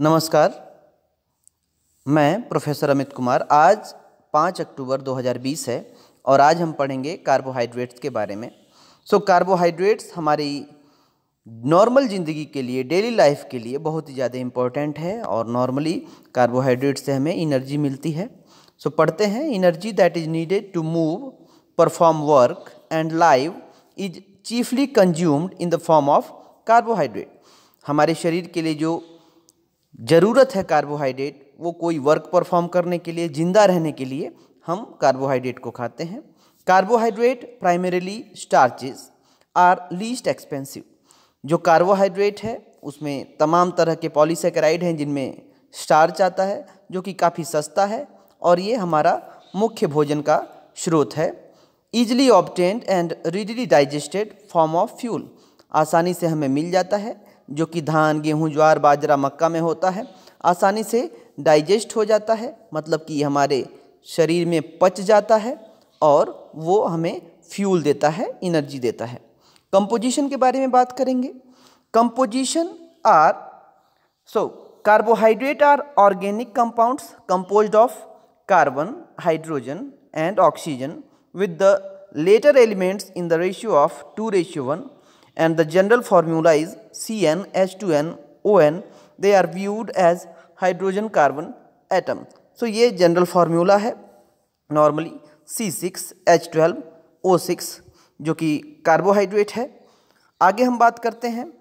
नमस्कार। मैं प्रोफेसर अमित कुमार। आज पाँच अक्टूबर 2020 है और आज हम पढ़ेंगे कार्बोहाइड्रेट्स के बारे में। सो so, कार्बोहाइड्रेट्स हमारी नॉर्मल ज़िंदगी के लिए डेली लाइफ के लिए बहुत ही ज़्यादा इम्पोर्टेंट है और नॉर्मली कार्बोहाइड्रेट से हमें इनर्जी मिलती है। सो so, पढ़ते हैं energy that is needed to move perform work and live is chiefly consumed in the form of carbohydrate. हमारे शरीर के लिए जो ज़रूरत है कार्बोहाइड्रेट, वो कोई वर्क परफॉर्म करने के लिए, ज़िंदा रहने के लिए हम कार्बोहाइड्रेट को खाते हैं। Carbohydrate primarily starches are least expensive जो कार्बोहाइड्रेट है, उसमें तमाम तरह के पॉलीसेकेराइड हैं, जिनमें स्टार्च आता है, जो कि काफ़ी सस्ता है, और ये हमारा मुख्य भोजन का स्रोत है। Easily obtained and readily digested form of fuel आसानी से हमें मिल जाता है। जो कि धान, गेहूँ, ज्वार, बाजरा मक्का में होता है, आसानी से डाइजेस्ट हो जाता है मतलब कि हमारे शरीर में पच जाता है और वो हमें फ्यूल देता है एनर्जी देता है। कंपोजिशन के बारे में बात करेंगे। Composition are so carbohydrate are organic compounds composed of carbon hydrogen and oxygen with the later elements in the ratio of 2 ratio 1 and the general formula is Cn H2n ON they are viewed as hydrogen carbon atom. So, ये general formula है. Normally C6H12O6 जो कि carbohydrate है. आगे हम बात करते हैं.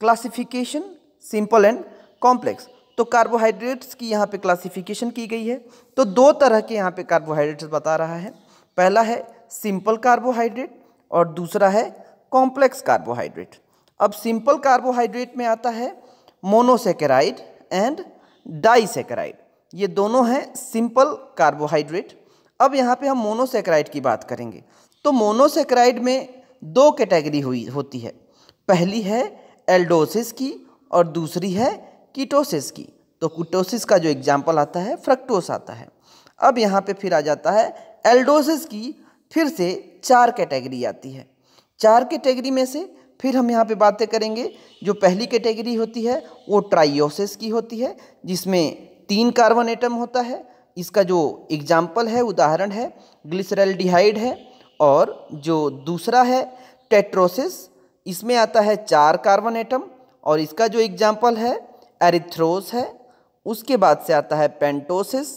क्लासिफिकेशन सिंपल एंड कॉम्प्लेक्स तो कार्बोहाइड्रेट्स की यहाँ पे क्लासिफिकेशन की गई है. तो दो तरह के यहाँ पे कार्बोहाइड्रेट्स बता रहा है. पहला है सिंपल कार्बोहाइड्रेट और दूसरा है कॉम्प्लेक्स कार्बोहाइड्रेट। अब सिंपल कार्बोहाइड्रेट में आता है मोनोसेकेराइड एंड डाइसेकेराइड। ये दोनों हैं सिंपल कार्बोहाइड्रेट। अब यहाँ पे हम मोनोसेकेराइड की बात करेंगे। तो मोनोसेकेराइड में दो कैटेगरी हुई, होती है। पहली है एल्डोसिस की और दूसरी है कीटोसिस की। तो कीटोसिस का जो एग्ज़ाम्पल आता है, फ्रक्टोस आता है। अब यहाँ पे फिर आ जाता है एल्डोसिस की, फिर से चार कैटेगरी आती है। चार कैटेगरी में से फिर हम यहाँ पे बातें करेंगे। जो पहली कैटेगरी होती है, वो ट्राइयोसिस की होती है, जिसमें तीन कार्बन एटम होता है। इसका जो एग्ज़ाम्पल है, उदाहरण है, ग्लिसरल्डिहाइड है, और जो दूसरा है, टेट्रोसिस, इसमें आता है चार कार्बन एटम और इसका जो एग्ज़ाम्पल है, एरिथ्रोस है, उसके बाद से आता है पेंटोसिस।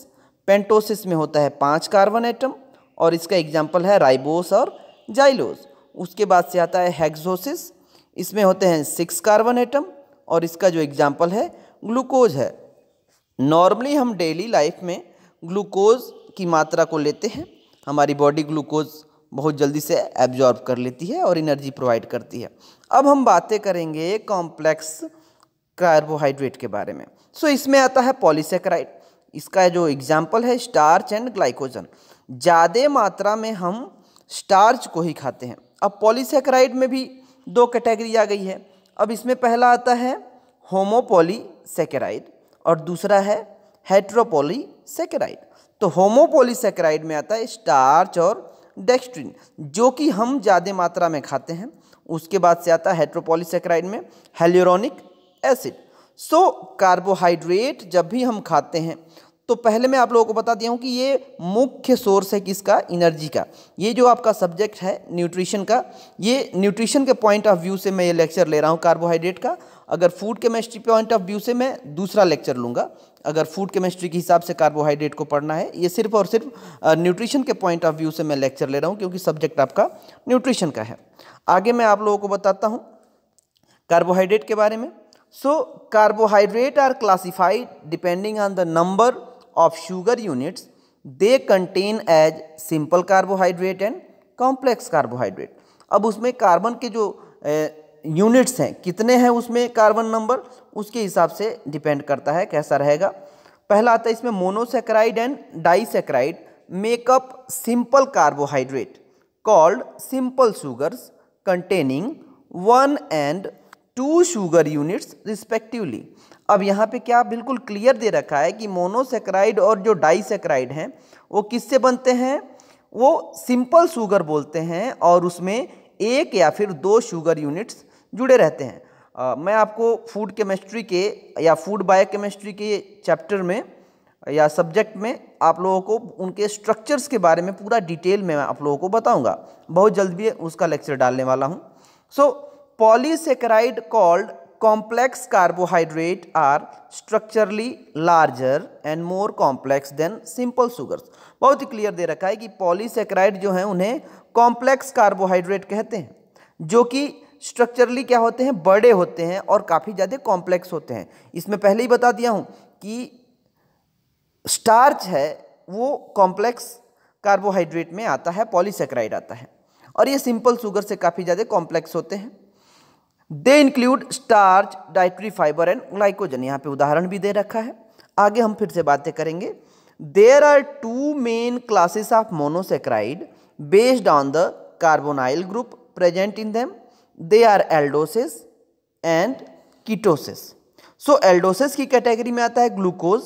पेंटोसिस में होता है पाँच कार्बन एटम और इसका एग्ज़ाम्पल है राइबोस और जाइलोस। उसके बाद से आता है हेक्सोसिस इसमें होते हैं सिक्स कार्बन एटम और इसका जो एग्ज़ाम्पल है ग्लूकोज है। नॉर्मली हम डेली लाइफ में ग्लूकोज की मात्रा को लेते हैं हमारी बॉडी ग्लूकोज बहुत जल्दी से एब्जॉर्ब कर लेती है और एनर्जी प्रोवाइड करती है। अब हम बातें करेंगे कॉम्प्लेक्स कार्बोहाइड्रेट के बारे में। सो so, इसमें आता है पॉलीसेक्राइड इसका जो एग्ज़ाम्पल है स्टार्च एंड ग्लाइकोजन ज़्यादा मात्रा में हम स्टार्च को ही खाते हैं। अब पॉलीसेक्राइड में भी दो कैटेगरी आ गई है। अब इसमें पहला आता है होमोपोलीसेकेराइड और दूसरा है हेट्रोपोलीसेकेराइड। तो होमोपोलीसेकेराइड में आता है स्टार्च और डेक्स्ट्रिन, जो कि हम ज़्यादा मात्रा में खाते हैं। उसके बाद से आता है हेट्रोपोलीसेकेराइड में हेल्यूरोनिक एसिड। सो कार्बोहाइड्रेट जब भी हम खाते हैं तो पहले मैं आप लोगों को बता दिया हूँ कि ये मुख्य सोर्स है किसका? एनर्जी का। ये जो आपका सब्जेक्ट है, न्यूट्रिशन का, ये न्यूट्रिशन के पॉइंट ऑफ़ व्यू से मैं ये लेक्चर ले रहा हूँ कार्बोहाइड्रेट का। अगर food chemistry point of view से मैं दूसरा लेक्चर लूँगा। अगर फ़ूड केमिस्ट्री के हिसाब से कार्बोहाइड्रेट को पढ़ना है, ये सिर्फ़ और सिर्फ़ न्यूट्रिशन के पॉइंट ऑफ़ व्यू से मैं लेक्चर ले रहा हूँ क्योंकि सब्जेक्ट आपका न्यूट्रिशन का है। आगे मैं आप लोगों को बताता हूँ कार्बोहाइड्रेट के बारे में। So, carbohydrate are classified depending on the number of sugar units, they contain as simple carbohydrate and complex carbohydrate. अब उसमें कार्बन के जो यूनिट्स हैं, कितने हैं उसमें कार्बन नंबर उसके हिसाब से डिपेंड करता है, कैसा रहेगा? पहला आता है इसमें monosaccharide and disaccharide make up simple carbohydrate called simple sugars containing one and two sugar units respectively अब यहाँ पे क्या बिल्कुल क्लियर दे रखा है कि मोनोसेक्राइड और जो डाइसेक्राइड हैं वो किससे बनते हैं? वो सिंपल शुगर बोलते हैं और उसमें एक या फिर दो शुगर यूनिट्स जुड़े रहते हैं। आ, मैं आपको फ़ूड केमिस्ट्री के या फ़ूड बायो केमिस्ट्री के चैप्टर में या सब्जेक्ट में आप लोगों को उनके स्ट्रक्चर्स के बारे में पूरा डिटेल में आप लोगों को बताऊँगा। बहुत जल्द भी उसका लेक्चर डालने वाला हूँ। So polysaccharide called complex carbohydrate are structurally larger and more complex than simple sugars. बहुत ही क्लियर दे रखा है कि पॉलीसेक्राइड जो हैं, उन्हें कॉम्प्लेक्स कार्बोहाइड्रेट कहते हैं, जो कि स्ट्रक्चरली क्या होते हैं, बड़े होते हैं और काफ़ी ज़्यादा कॉम्प्लेक्स होते हैं। इसमें पहले ही बता दिया हूँ कि स्टार्च है, वो कॉम्प्लेक्स कार्बोहाइड्रेट में आता है पॉलीसेक्राइड आता है। और ये सिंपल शुगर से काफ़ी ज़्यादा कॉम्प्लेक्स होते हैं। They include starch dietary fibre and glycogen यहाँ पे उदाहरण भी दे रखा है। आगे हम फिर से बातें करेंगे। There are two main classes of monosaccharide based on the carbonyl group present in them they are aldoses and ketoses so aldoses की कैटेगरी में आता है glucose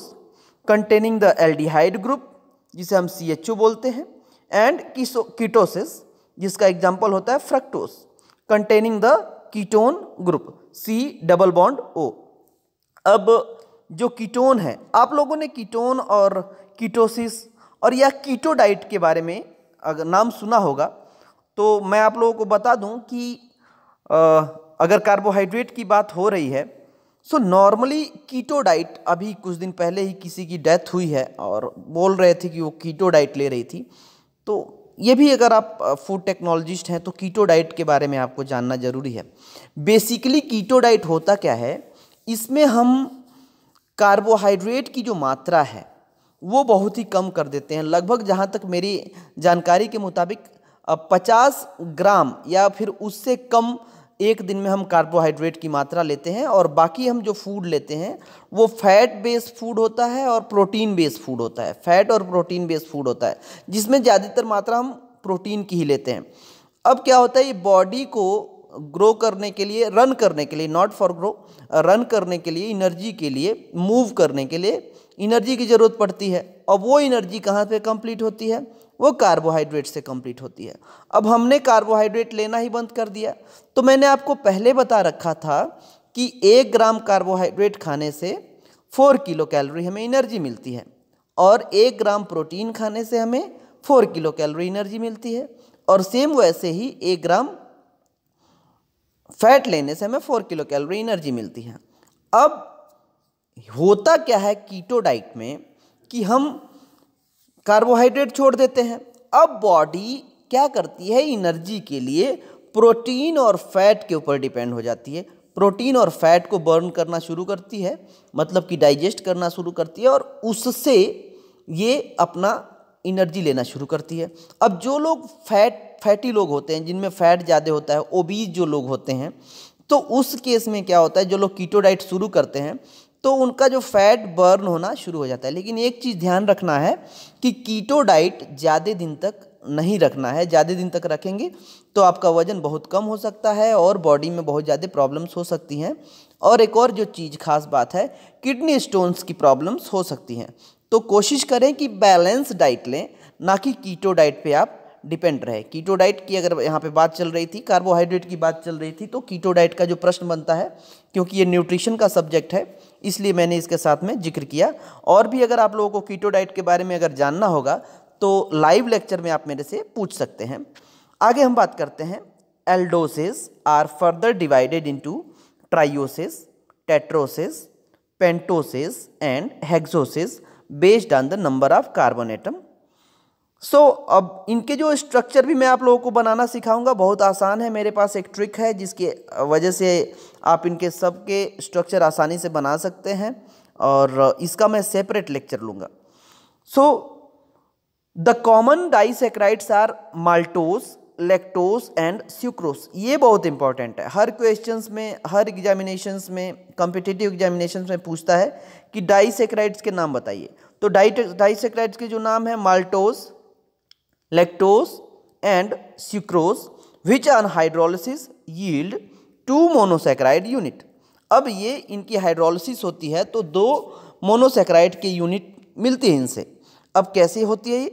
containing the aldehyde group जिसे हम सी एच ओ बोलते हैं and ketosis जिसका example होता है fructose containing the ketone group C double bond O अब जो कीटोन है आप लोगों ने कीटोन और कीटोसिस और या कीटो डाइट के बारे में अगर नाम सुना होगा तो मैं आप लोगों को बता दूँ कि आ, अगर कार्बोहाइड्रेट की बात हो रही है सो नॉर्मली कीटो डाइट अभी कुछ दिन पहले ही किसी की डेथ हुई है और बोल रहे थे कि वो कीटो डाइट ले रही थी तो ये भी अगर आप फ़ूड टेक्नोलॉजिस्ट हैं तो कीटो डाइट के बारे में आपको जानना ज़रूरी है। बेसिकली कीटो डाइट होता क्या है? इसमें हम कार्बोहाइड्रेट की जो मात्रा है, वो बहुत ही कम कर देते हैं। लगभग जहाँ तक मेरी जानकारी के मुताबिक पचास ग्राम या फिर उससे कम एक दिन में हम कार्बोहाइड्रेट की मात्रा लेते हैं और बाकी हम जो फ़ूड लेते हैं, वो फैट बेस्ड फ़ूड होता है और प्रोटीन बेस्ड फ़ूड होता है। फैट और प्रोटीन बेस्ड फ़ूड होता है, जिसमें ज़्यादातर मात्रा हम प्रोटीन की ही लेते हैं। अब क्या होता है, ये बॉडी को ग्रो करने के लिए रन करने के लिए नॉट फॉर ग्रो रन करने के लिए इनर्जी के लिए मूव करने के लिए इनर्जी की ज़रूरत पड़ती है। और वो इनर्जी कहाँ पे कंप्लीट होती है? वो कार्बोहाइड्रेट से कंप्लीट होती है। अब हमने कार्बोहाइड्रेट लेना ही बंद कर दिया। तो मैंने आपको पहले बता रखा था कि एक ग्राम कार्बोहाइड्रेट खाने से फोर किलो कैलोरी हमें एनर्जी मिलती है और एक ग्राम प्रोटीन खाने से हमें फोर किलो कैलोरी एनर्जी मिलती है और सेम वैसे ही एक ग्राम फैट लेने से हमें फोर किलो कैलोरी एनर्जी मिलती है। अब होता क्या है कीटो डाइट में कि हम कार्बोहाइड्रेट छोड़ देते हैं। अब बॉडी क्या करती है? एनर्जी के लिए प्रोटीन और फैट के ऊपर डिपेंड हो जाती है। प्रोटीन और फैट को बर्न करना शुरू करती है मतलब कि डाइजेस्ट करना शुरू करती है और उससे ये अपना एनर्जी लेना शुरू करती है। अब जो लोग फैट, फैटी लोग होते हैं, जिनमें फैट ज़्यादा होता है, ओबीज जो लोग होते हैं तो उस केस में क्या होता है? जो लोग कीटो डाइट शुरू करते हैं तो उनका जो फैट बर्न होना शुरू हो जाता है। लेकिन एक चीज़ ध्यान रखना है कि कीटो डाइट ज़्यादा दिन तक नहीं रखना है। ज़्यादा दिन तक रखेंगे तो आपका वज़न बहुत कम हो सकता है और बॉडी में बहुत ज़्यादा प्रॉब्लम्स हो सकती हैं। और एक और जो चीज़ खास बात है, किडनी स्टोन्स की प्रॉब्लम्स हो सकती हैं। तो कोशिश करें कि बैलेंस डाइट लें, ना कि कीटो डाइट पे आप डिपेंड रहे। कीटो डाइट की अगर यहाँ पे बात चल रही थी, कार्बोहाइड्रेट की बात चल रही थी तो कीटो डाइट का जो प्रश्न बनता है, क्योंकि ये न्यूट्रिशन का सब्जेक्ट है इसलिए मैंने इसके साथ में ज़िक्र किया। और भी अगर आप लोगों को कीटो डाइट के बारे में अगर जानना होगा तो लाइव लेक्चर में आप मेरे से पूछ सकते हैं। आगे हम बात करते हैं। Aldoses are further divided into trioses tetroses, pentoses and hexoses based on the number of carbon atom so so, अब इनके जो स्ट्रक्चर भी मैं आप लोगों को बनाना सिखाऊँगा बहुत आसान है मेरे पास एक ट्रिक है जिसके वजह से आप इनके सब के स्ट्रक्चर आसानी से बना सकते हैं और इसका मैं सेपरेट लेक्चर लूँगा। So the common disaccharides are maltose lactose and sucrose ये बहुत इंपॉर्टेंट है। हर क्वेश्चंस में हर एग्जामिनेशंस में कम्पिटिटिव एग्जामिनेशंस में पूछता है कि डाइसेक्राइड्स के नाम बताइए। तो डाई डाइसेक्राइड्स के जो नाम है maltose lactose and sucrose, which on hydrolysis yield two monosaccharide unit. अब ये इनकी हाइड्रोलिसिस होती है तो दो मोनोसेक्राइड के यूनिट मिलती हैं इनसे। अब कैसे होती है ये?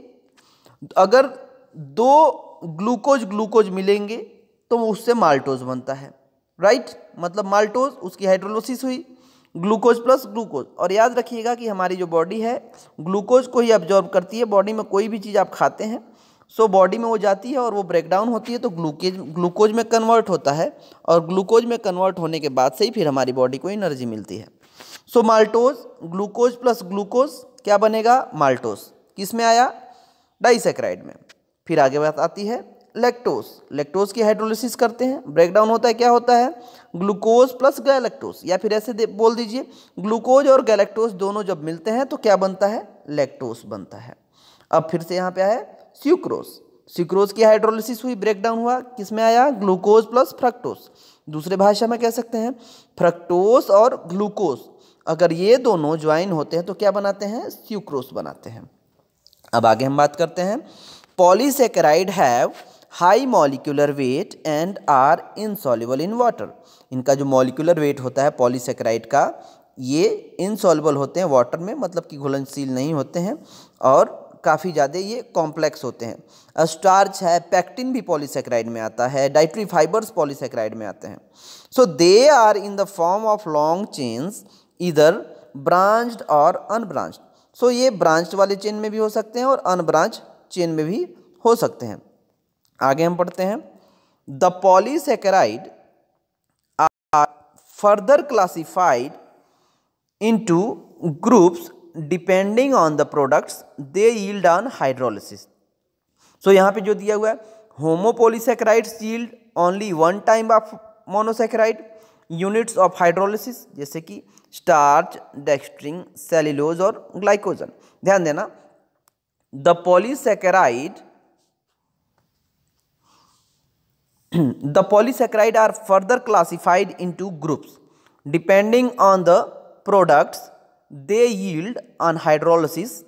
अगर दो ग्लूकोज ग्लूकोज मिलेंगे तो उससे माल्टोज बनता है। राइट मतलब माल्टोज उसकी हाइड्रोलोसिस हुई। ग्लूकोज प्लस ग्लूकोज और याद रखिएगा कि हमारी जो बॉडी है ग्लूकोज को ही अब्जॉर्ब करती है। बॉडी में कोई भी चीज़ आप खाते हैं सो बॉडी में वो जाती है और वो ब्रेकडाउन होती है तो ग्लूकेज, ग्लूकोज में कन्वर्ट होता है और ग्लूकोज में कन्वर्ट होने के बाद से ही फिर हमारी बॉडी को एनर्जी मिलती है। So maltose, glucose plus glucose, क्या बनेगा? माल्टोज। किसमें आया? डाइसेक्राइड में। फिर आगे बात आती है लेक्टोस लेक्टोस की हाइड्रोलिसिस करते हैं। ब्रेकडाउन होता है, क्या होता है? ग्लूकोज प्लस गैलेक्टोस या फिर ऐसे बोल दीजिए ग्लूकोज और गैलेक्टोस दोनों जब मिलते हैं तो क्या बनता है? लेक्टोस बनता है। अब फिर से यहाँ पे आया स्यूक्रोज की हाइड्रोलिसिस हुई ब्रेकडाउन हुआ किसमें आया? ग्लूकोज प्लस फ्रक्टोस दूसरे भाषा में कह सकते हैं फ्रक्टोस और ग्लूकोज अगर ये दोनों ज्वाइन होते हैं तो क्या बनाते हैं? स्यूक्रोस बनाते हैं। अब आगे हम बात करते हैं polysaccharide have high molecular weight and are insoluble in water इनका जो मॉलिकुलर वेट होता है पॉलीसेकेराइड का, ये इनसॉल्युबल होते हैं वाटर में मतलब कि घुलनशील नहीं होते हैं और काफ़ी ज़्यादा ये कॉम्प्लेक्स होते हैं। स्टार्च है पैक्टिन भी पॉलीसेक्राइड में आता है डाइट्री फाइबर्स पॉलीसेक्राइड में आते हैं। So they are in the form of long chains इधर ब्रांच्ड और अनब्रांच्ड सो ये ब्रांच्ड वाले चेन में भी हो सकते हैं और अनब्रांच चेन में भी हो सकते हैं। आगे हम पढ़ते हैं। The polysaccharide are further classified into groups depending on the products they yield on hydrolysis so यहाँ पे जो दिया हुआ है homopolysaccharides yield only one time of monosaccharide units of hydrolysis जैसे कि स्टार्च डेक्स्ट्रिंग सेल्यूलोज और ग्लाइकोजन ध्यान देना the polysaccharide the polysaccharide are further classified into groups. Depending on the products they yield on hydrolysis.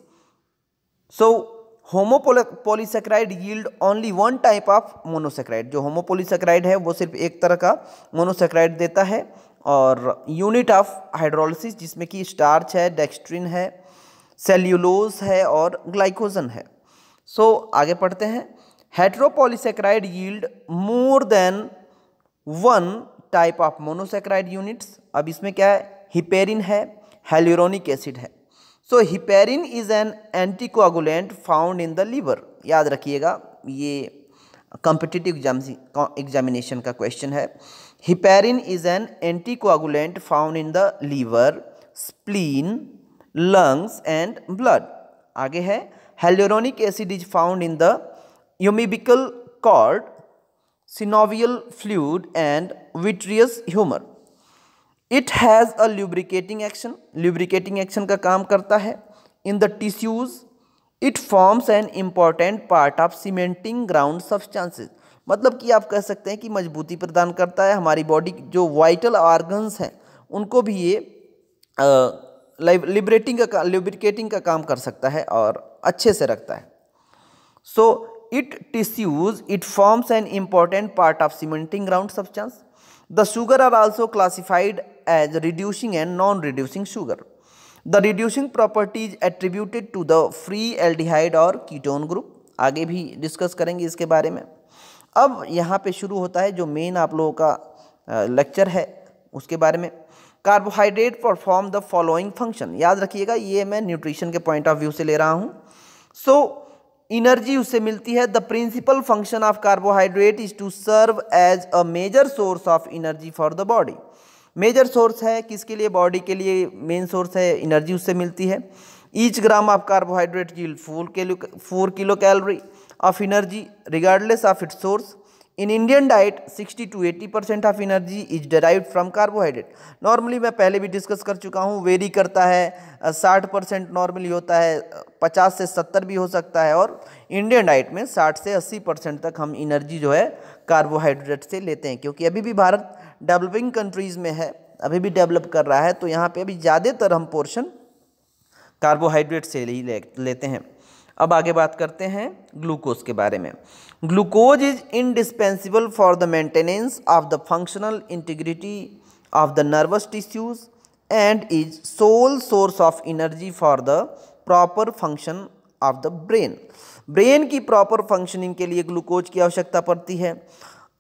So homopolysaccharide yield only one type of monosaccharide जो homopolysaccharide है वो सिर्फ़ एक तरह का मोनोसेक्राइड देता है और यूनिट ऑफ़ हाइड्रोलिसिस जिसमें कि स्टार्च है डेक्स्ट्रिन है सेल्यूलोज है और ग्लाइकोजन है। सो so, आगे पढ़ते हैं। Heteropolysaccharide yield more than one type of monosaccharide units अब इसमें क्या है? हिपेरिन है हेल्यूरोनिक एसिड है। So heparin is an anticoagulant found in the liver याद रखिएगा, ये कॉम्पिटिटिव एग्जामिनेशन का क्वेश्चन है। Heparin is an anticoagulant found in the liver spleen lungs and blood आगे है hyaluronic acid is found in the umbilical cord, synovial fluid and vitreous humor. It has a lubricating action. Lubricating action का काम करता है. In the tissues, it forms an important part of cementing ground substances. मतलब कि आप कह सकते हैं कि मजबूती प्रदान करता है हमारी बॉडी जो वाइटल ऑर्गन्स हैं उनको भी ये लिबरेटिंग का लिब्रिकेटिंग का काम कर सकता है और अच्छे से रखता है so it tissues it forms an important part of cementing ground substance the sugar are also classified as reducing and non reducing sugar the reducing properties attributed to the free aldehyde और ketone group आगे भी discuss करेंगे इसके बारे में। अब यहाँ पे शुरू होता है जो मेन आप लोगों का लेक्चर है उसके बारे में। Carbohydrate perform the following function याद रखिएगा ये मैं न्यूट्रिशन के पॉइंट ऑफ़ व्यू से ले रहा हूँ। सो so, इनर्जी उससे मिलती है। The principal function of carbohydrate is to serve as a major source of energy for the body major source है किसके लिए? बॉडी के लिए मेन सोर्स है। इनर्जी उससे मिलती है। Each gram of carbohydrate Gill four kilo four kilo calorie of energy regardless of its source in Indian diet 60 to 80 percent of energy is derive from carbohydrate normally मैं पहले भी discuss कर चुका हूँ वेरी करता है साठ परसेंट नॉर्मली होता है पचास से सत्तर भी हो सकता है और इंडियन डाइट में साठ से अस्सी परसेंट तक हम एनर्जी जो है कार्बोहाइड्रेट से लेते हैं। क्योंकि अभी भी भारत डेवलपिंग कंट्रीज़ में है अभी भी डेवलप कर रहा है तो यहाँ पर अभी ज़्यादातर हम पोर्शन कार्बोहाइड्रेट से ही ले, लेते हैं। अब आगे बात करते हैं ग्लूकोज के बारे में। Glucose is indispensable for the maintenance of the functional integrity of the nervous tissues and is sole source of energy for the proper function of the brain brain की प्रॉपर फंक्शनिंग के लिए glucose की आवश्यकता पड़ती है।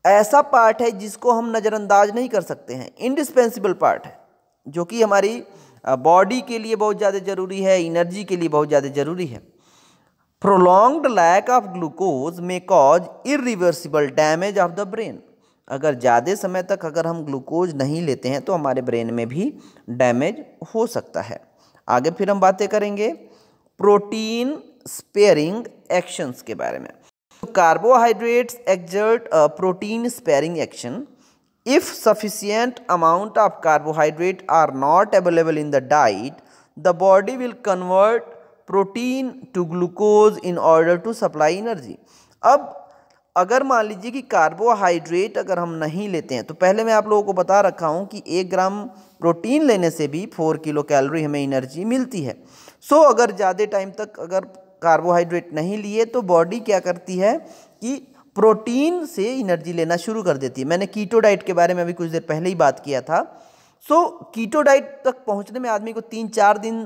ऐसा part है जिसको हम नज़रअंदाज नहीं कर सकते हैं। इंडिस्पेंसिबल पार्ट है, जो कि हमारी बॉडी के लिए बहुत ज़्यादा ज़रूरी है एनर्जी के लिए बहुत ज़्यादा ज़रूरी है। Prolonged lack of glucose may cause irreversible damage of the brain अगर ज़्यादा समय तक अगर हम ग्लूकोज नहीं लेते हैं तो हमारे ब्रेन में भी डैमेज हो सकता है। आगे फिर हम बातें करेंगे प्रोटीन स्पेयरिंग एक्शंस के बारे में। तो carbohydrates exert protein sparing action if sufficient amount of carbohydrate are not available in the diet the body will convert protein to glucose in order to supply energy. अब अगर मान लीजिए कि carbohydrate अगर हम नहीं लेते हैं तो पहले मैं आप लोगों को बता रखा हूँ कि एक ग्राम प्रोटीन लेने से भी फोर किलो कैलोरी हमें एनर्जी मिलती है। सो so, अगर ज़्यादा टाइम तक अगर कार्बोहाइड्रेट नहीं लिए तो बॉडी क्या करती है कि प्रोटीन से एनर्जी लेना शुरू कर देती है। मैंने कीटो डाइट के बारे में अभी कुछ देर पहले ही बात किया था। सो so, कीटो डाइट तक पहुँचने में आदमी को तीन चार दिन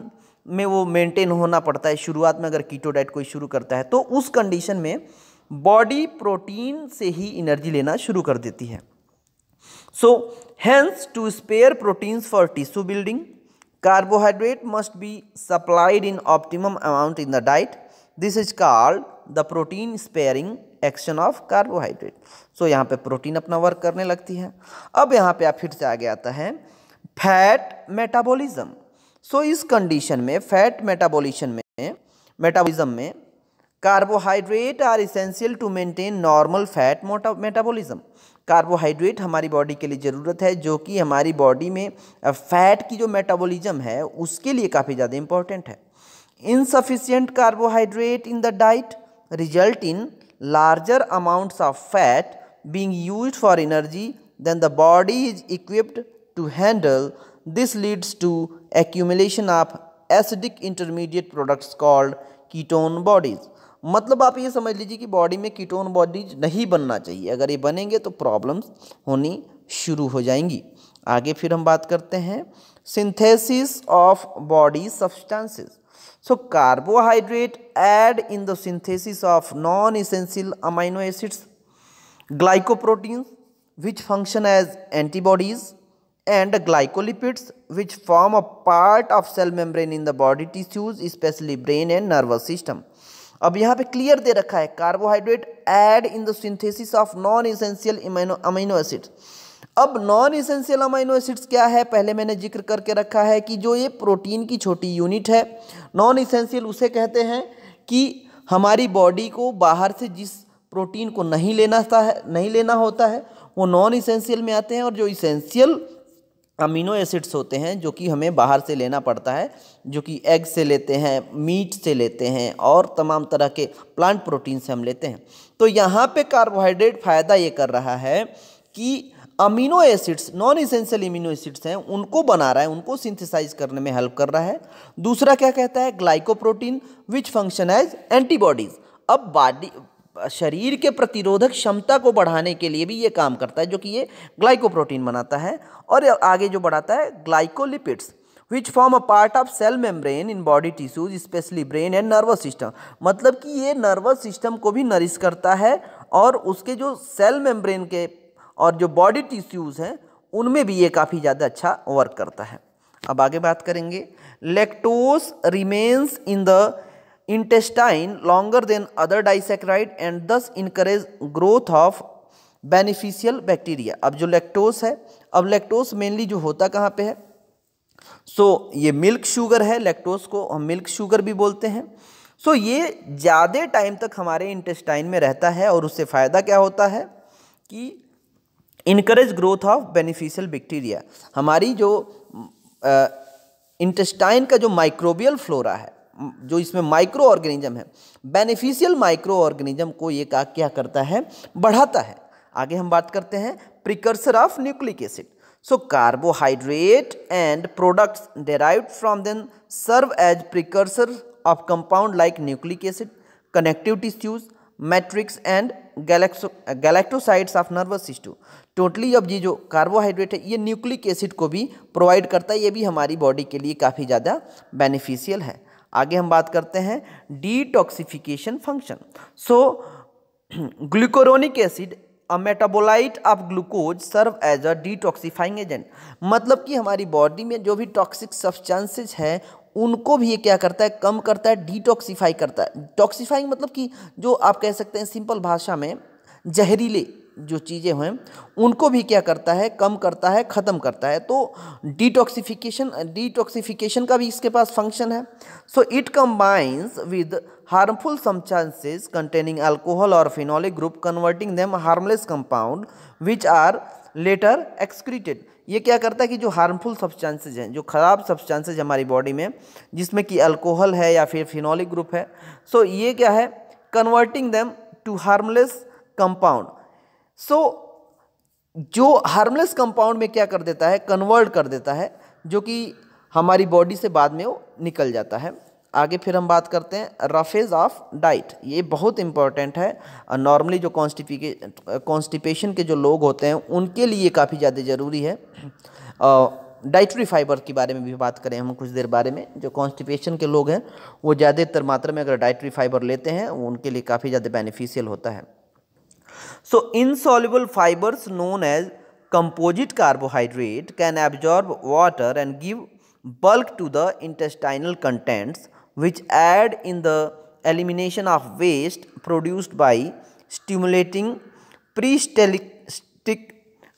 में वो मेंटेन होना पड़ता है। शुरुआत में अगर कीटो डाइट कोई शुरू करता है तो उस कंडीशन में बॉडी प्रोटीन से ही एनर्जी लेना शुरू कर देती है। So hence to spare proteins for tissue building carbohydrate must be supplied in optimum amount in the diet this is called the protein sparing action of carbohydrate so यहाँ पे protein अपना work करने लगती है। अब यहाँ पे आप फिर से आगे आता है। फैट मेटाबॉलिज्म सो इस कंडीशन में फैट मेटाबॉलिशन में मेटाबॉलिज्म में carbohydrate are essential to maintain normal fat metabolism carbohydrate हमारी बॉडी के लिए ज़रूरत है, जो कि हमारी बॉडी में फैट की जो मेटाबॉलिज्म है, उसके लिए काफ़ी ज़्यादा इंपॉर्टेंट है। Insufficient carbohydrate in the diet result in larger amounts of fat being used for energy then the body is equipped to handle this leads to accumulation of acidic intermediate products called ketone bodies. मतलब आप ये समझ लीजिए कि body में ketone bodies नहीं बनना चाहिए। अगर ये बनेंगे तो प्रॉब्लम्स होनी शुरू हो जाएँगी। आगे फिर हम बात करते हैं synthesis of body substances so carbohydrate aid in the synthesis of non essential amino acids glycoproteins which function as antibodies and glycolipids which form a part of cell membrane in the body tissues specially brain and nervous system अब यहाँ पे clear दे रखा है carbohydrate aid in the synthesis of non essential amino acids अब non essential amino acids क्या है? पहले मैंने ज़िक्र करके रखा है कि जो ये प्रोटीन की छोटी यूनिट है नॉन इसेंशियल उसे कहते हैं कि हमारी बॉडी को बाहर से जिस प्रोटीन को नहीं लेना है, नहीं लेना होता है, वो नॉन इसेंशियल में आते हैं और जो इसेंशियल अमीनो एसिड्स होते हैं जो कि हमें बाहर से लेना पड़ता है, जो कि एग से लेते हैं, मीट से लेते हैं और तमाम तरह के प्लांट प्रोटीन से हम लेते हैं। तो यहाँ पे कार्बोहाइड्रेट फ़ायदा ये कर रहा है कि amino acids non essential amino acids हैं, उनको बना रहा है, उनको सिंथेसाइज करने में हेल्प कर रहा है। दूसरा क्या कहता है? Glycoprotein which function as antibodies अब बॉडी शरीर के प्रतिरोधक क्षमता को बढ़ाने के लिए भी ये काम करता है, जो कि ये ग्लाइकोप्रोटीन बनाता है। और आगे जो बढ़ाता है, glycolipids which form a part of cell membrane in body tissues specially brain and nervous system मतलब कि ये नर्वस सिस्टम को भी नरिश करता है, और उसके जो सेल मेम्ब्रेन के और जो बॉडी टिश्यूज़ हैं, उनमें भी ये काफ़ी ज़्यादा अच्छा वर्क करता है। अब आगे बात करेंगे। Lactose remains in the intestine longer than other disaccharide and thus encourage growth of beneficial bacteria अब जो लैक्टोस है अब लैक्टोस मेनली जो होता कहाँ पे है? सो so, ये मिल्क शुगर है लैक्टोस को हम मिल्क शुगर भी बोलते हैं। सो so, ये ज़्यादा टाइम तक हमारे इंटेस्टाइन में रहता है और उससे फ़ायदा क्या होता है? कि encourage growth of beneficial bacteria हमारी जो इंटेस्टाइन का जो माइक्रोबियल फ्लोरा है जो इसमें माइक्रो ऑर्गेनिज्म है बेनिफिशियल माइक्रो ऑर्गेनिज्म को ये का, क्या करता है? बढ़ाता है। आगे हम बात करते हैं precursor of nucleic acid so carbohydrate and products derived from then serve as precursor of compound like nucleic acid connective tissues matrix and galacto galactosides of nervous system totally अब ये जो कार्बोहाइड्रेट है, ये न्यूक्लिक एसिड को भी provide करता है, ये भी हमारी बॉडी के लिए काफ़ी ज़्यादा बेनिफिशियल है। आगे हम बात करते हैं detoxification function so glucuronic acid a metabolite of glucose serve as a detoxifying agent मतलब कि हमारी बॉडी में जो भी टॉक्सिक सब्सटेंसेज हैं, उनको भी ये क्या करता है? कम करता है डिटॉक्सिफाई करता है. टॉक्सिफाइंग मतलब कि जो आप कह सकते हैं सिंपल भाषा में, जहरीले जो चीज़ें हैं, उनको भी क्या करता है, कम करता है, ख़त्म करता है। तो डिटॉक्सिफिकेशन डिटॉक्सिफिकेशन का भी इसके पास फ़ंक्शन है। So it combines with harmful substances containing alcohol और phenolic group converting them harmless compound which are later excreted ये क्या करता है कि जो हार्मफुल सब्सटेंसेज हैं, जो ख़राब सब्सटेंसेज हमारी बॉडी में, जिसमें कि अल्कोहल है या फिर फिनोलिक ग्रुप है सो so ये क्या है converting them to harmless compound so so, जो हार्मलेस कंपाउंड में क्या कर देता है? कन्वर्ट कर देता है जो कि हमारी बॉडी से बाद में वो निकल जाता है। आगे फिर हम बात करते हैं रफेज ऑफ़ डाइट ये बहुत इंपॉर्टेंट है। नॉर्मली जो कॉन्स्टिफिके कॉन्स्टिपेशन के जो लोग होते हैं उनके लिए काफ़ी ज़्यादा ज़रूरी है। डाइटरी फाइबर के बारे में भी बात करें हम कुछ देर बारे में। जो कॉन्स्टिपेशन के लोग हैं वो ज़्यादातर मात्रा में अगर डाइटरी फाइबर लेते हैं उनके लिए काफ़ी ज़्यादा बेनिफिशियल होता है। So insoluble fibers known as composite carbohydrate can absorb water and give bulk to the intestinal contents which aid in the elimination of waste produced by stimulating peristaltic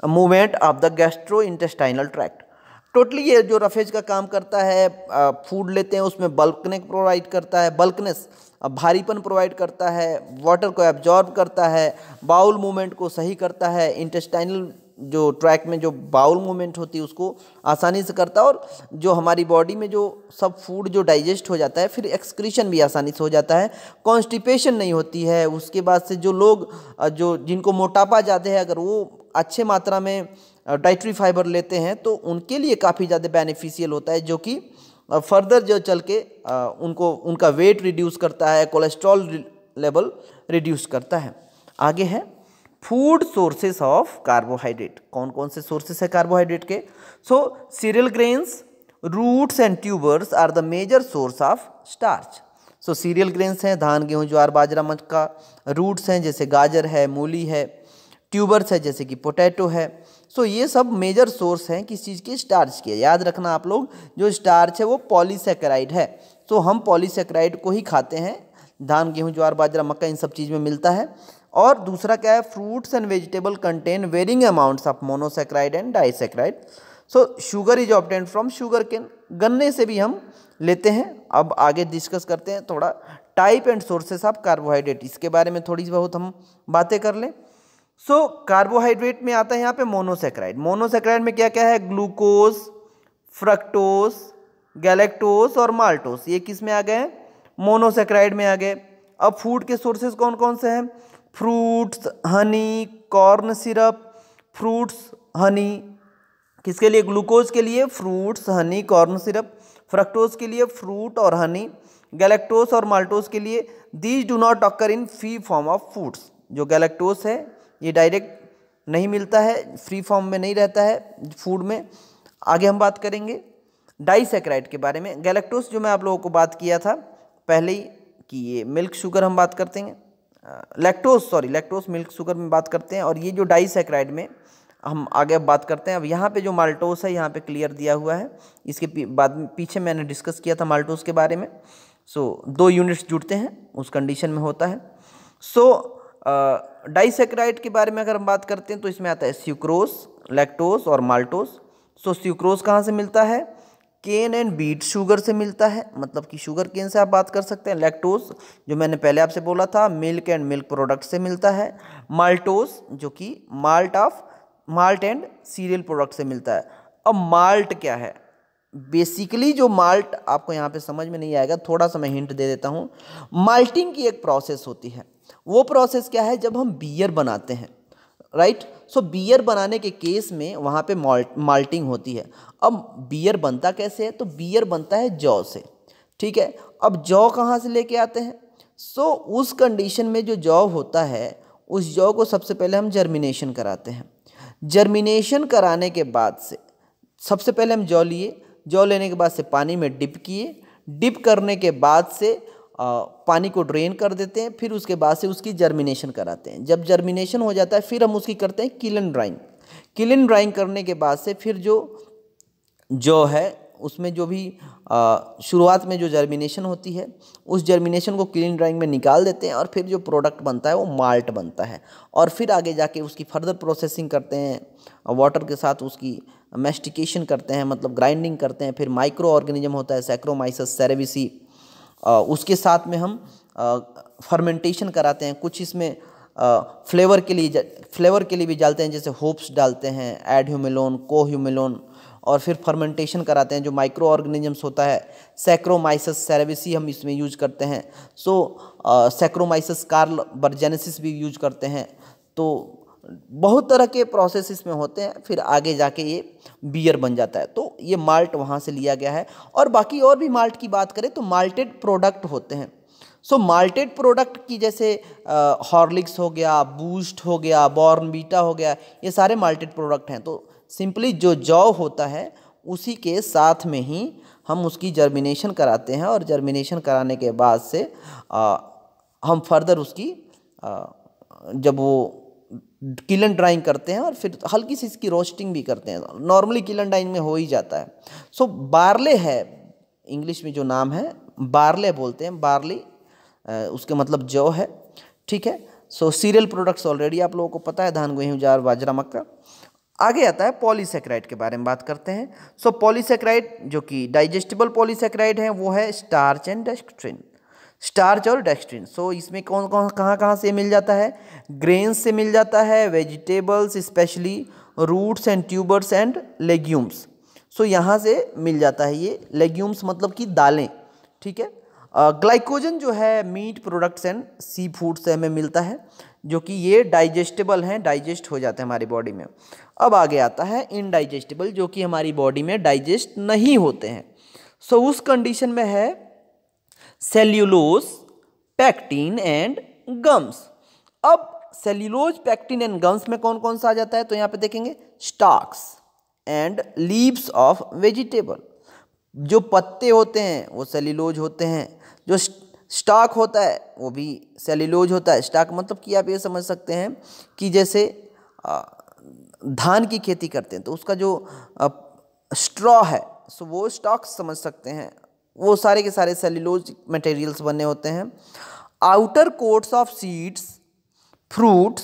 movement of the gastrointestinal tract. Totally ये जो roughage का काम करता है food लेते हैं, उसमें bulkiness provide करता है बल्कनेस भारीपन प्रोवाइड करता है वाटर को एब्जॉर्ब करता है बाउल मूवमेंट को सही करता है इंटेस्टाइनल जो ट्रैक में जो बाउल मूवमेंट होती है, उसको आसानी से करता है और जो हमारी बॉडी में जो सब फ़ूड जो डाइजेस्ट हो जाता है, फिर एक्सक्रीशन भी आसानी से हो जाता है। कॉन्स्टिपेशन नहीं होती है, उसके बाद से जो लोग जो जिनको मोटापा ज़्यादा है, अगर वो अच्छे मात्रा में डाइट्री फाइबर लेते हैं तो उनके लिए काफ़ी ज़्यादा बेनिफिशियल होता है, जो कि फर्दर जो चल के उनको, उनका वेट रिड्यूस करता है कोलेस्ट्रॉल लेवल रिड्यूस करता है। आगे है फ़ूड सोर्सेस ऑफ़ कार्बोहाइड्रेट कौन कौन से सोर्सेस है कार्बोहाइड्रेट के? So cereal grains roots and tubers are the major source of starch so cereal grains हैं, धान, गेहूँ, ज्वार, बाजरा, मक्का। रूट्स हैं, जैसे गाजर है, मूली है। ट्यूबर्स है, जैसे कि पोटैटो है। सो ये सब मेजर सोर्स हैं, किस चीज़ के? स्टार्च के। याद रखना आप लोग, जो स्टार्च है वो पॉलीसेक्राइड है। तो हम पॉलीसेक्राइड को ही खाते हैं। धान, गेहूँ, ज्वार, बाजरा, मक्का, इन सब चीज़ में मिलता है। और दूसरा क्या है? Fruits and vegetable contain varying amounts of monosaccharide and disaccharide so sugar is obtained from sugar cane गन्ने से भी हम लेते हैं। अब आगे डिस्कस करते हैं, थोड़ा type and sources of carbohydrate इसके बारे में थोड़ी बहुत हम बातें कर लें। सो so, कार्बोहाइड्रेट में आता है यहाँ पे मोनोसेक्राइड। मोनोसेक्राइड में क्या क्या है? ग्लूकोज फ्रक्टोस गैलेक्टोस और माल्टोस ये किसमें आ गए? मोनोसेक्राइड में आ गए। अब फ़ूड के सोर्सेज कौन कौन से हैं? Fruits honey corn syrup fruits honey. किसके लिए? ग्लूकोज के लिए fruits honey corn syrup fructose के लिए फ्रूट और हनी गैलेक्टोस और माल्टोस के लिए। These do not occur in free form of foods. जो गैलेक्टोस है ये डायरेक्ट नहीं मिलता है फ्री फॉर्म में नहीं रहता है फ़ूड में। आगे हम बात करेंगे डाइसेक्राइड के बारे में। गैलेक्टोस जो मैं आप लोगों को बात किया था पहले ही कि ये मिल्क शुगर हम बात करते हैं। Lactose sorry lactose milk sugar में बात करते हैं। और ये जो डाइसेक्राइड में हम आगे अब बात करते हैं अब यहाँ पे जो माल्टोस है यहाँ पे क्लियर दिया हुआ है। इसके बाद में पीछे मैंने डिस्कस किया था माल्टोस के बारे में। सो so, दो यूनिट्स जुड़ते हैं उस कंडीशन में होता है। सो डाइसेक्राइड के बारे में अगर हम बात करते हैं तो इसमें आता है स्यूक्रोस लैक्टोस और माल्टोस सो स्यूक्रोस कहाँ से मिलता है? केन एंड बीट शुगर से मिलता है। मतलब कि शुगर केन से आप बात कर सकते हैं। लैक्टोस जो मैंने पहले आपसे बोला था मिल्क एंड मिल्क प्रोडक्ट से मिलता है। माल्टोस जो कि malt of malt and cereal product से मिलता है। अब माल्ट क्या है? बेसिकली जो माल्ट आपको यहाँ पे समझ में नहीं आएगा, थोड़ा सा मैं हिंट दे देता हूँ। माल्टिंग की एक प्रोसेस होती है। वो प्रोसेस क्या है? जब हम बियर बनाते हैं राइट सो बियर बनाने के केस में वहाँ पे माल्ट माल्टिंग होती है। अब बियर बनता कैसे है? तो बियर बनता है जौ से ठीक है? अब जौ कहाँ से लेके आते हैं? सो so, उस कंडीशन में जो जौ होता है उस जौ को सबसे पहले हम जर्मिनेशन कराते हैं। जर्मिनेशन कराने के बाद से सबसे पहले हम जौ लिए। जौ लेने के बाद से पानी में डिप किए। डिप करने के बाद से पानी को ड्रेन कर देते हैं, फिर उसके बाद से उसकी जर्मिनेशन कराते हैं। जब जर्मिनेशन हो जाता है, फिर हम उसकी करते हैं किलन ड्राइंग किलन ड्राइंग करने के बाद से फिर जो जो है, उसमें जो भी शुरुआत में जो जर्मिनेशन होती है, उस जर्मिनेशन को क्लीन ड्राइंग में निकाल देते हैं और फिर जो प्रोडक्ट बनता है, वो माल्ट बनता है। और फिर आगे जाके उसकी फर्दर प्रोसेसिंग करते हैं वाटर के साथ उसकी मेस्टिकेशन करते हैं मतलब ग्राइंडिंग करते हैं, फिर माइक्रो ऑर्गेनिज्म होता है सैक्रोमाइसस सेरेविसी उसके साथ में हम फर्मेंटेशन कराते हैं। कुछ इसमें फ्लेवर के लिए फ्लेवर के लिए भी डालते हैं, जैसे होप्स डालते हैं एड ह्यूमिलोन को ह्यूमिलोन और फिर फर्मेंटेशन कराते हैं, जो माइक्रो ऑर्गेनिजम्स होता है। सैक्रोमाइसस सेरेविसी हम इसमें यूज़ करते हैं। सो सैक्रोमाइसस कार्ल बर्जेनेसिस भी यूज़ करते हैं। तो बहुत तरह के प्रोसेस इसमें होते हैं फिर आगे जाके ये बियर बन जाता है। तो ये माल्ट वहाँ से लिया गया है। और बाकी और भी माल्ट की बात करें तो माल्टेड प्रोडक्ट होते हैं। सो माल्टेड प्रोडक्ट की जैसे हॉर्लिक्स हो गया बूस्ट हो गया बॉर्नबीटा हो गया ये सारे माल्टेड प्रोडक्ट हैं। तो सिंपली जो जौ होता है उसी के साथ में ही हम उसकी जर्मिनेशन कराते हैं और जर्मिनेशन कराने के बाद से आ, हम फर्दर उसकी आ, जब वो किलन ड्राइंग करते हैं और फिर हल्की सी इसकी रोस्टिंग भी करते हैं। नॉर्मली किलन ड्राइंग में हो ही जाता है। सो so, बारले है इंग्लिश में जो नाम है बारले बोलते हैं बारली उसके मतलब जौ है ठीक है? सो सीरियल प्रोडक्ट्स ऑलरेडी आप लोगों को पता है धान गेहूँ जार बाजरा मक्का। आगे आता है पॉलीसेक्राइड के बारे में बात करते हैं। सो so, पॉलीसेक्राइड जो कि डाइजेस्टिबल पॉलीसेक्राइड है वो है स्टार्च एंड डेस्ट्रिन स्टार्च और डेक्सट्रिन। सो इसमें कौन कौन कहाँ कहाँ से मिल जाता है? ग्रेन्स से मिल जाता है vegetables specially roots and tubers and legumes so यहाँ से मिल जाता है ये। लेग्यूम्स मतलब कि दालें ठीक है? ग्लाइकोजन जो है meat products and sea food से हमें मिलता है जो कि ये डाइजेस्टेबल हैं डाइजेस्ट हो जाते हैं हमारी बॉडी में। अब आगे आता है इनडाइजेस्टेबल जो कि हमारी बॉडी में डाइजेस्ट नहीं होते हैं। सो so, उस कंडीशन में है सेल्यूलोज पैक्टीन एंड गम्स अब सेल्यूलोज पैक्टिन एंड गम्स में कौन कौन सा आ जाता है? तो यहाँ पे देखेंगे stalks and leaves of vegetable जो पत्ते होते हैं, वो सेल्यूलोज होते हैं। जो स्टॉक होता है, वो भी सेल्यूलोज होता है। स्टॉक मतलब कि आप ये समझ सकते हैं कि जैसे धान की खेती करते हैं तो उसका जो स्ट्रॉ है सो वो स्टॉक समझ सकते हैं। वो सारे के सारे सेल्यूलोज मटेरियल्स बने होते हैं। Outer coats of seeds fruits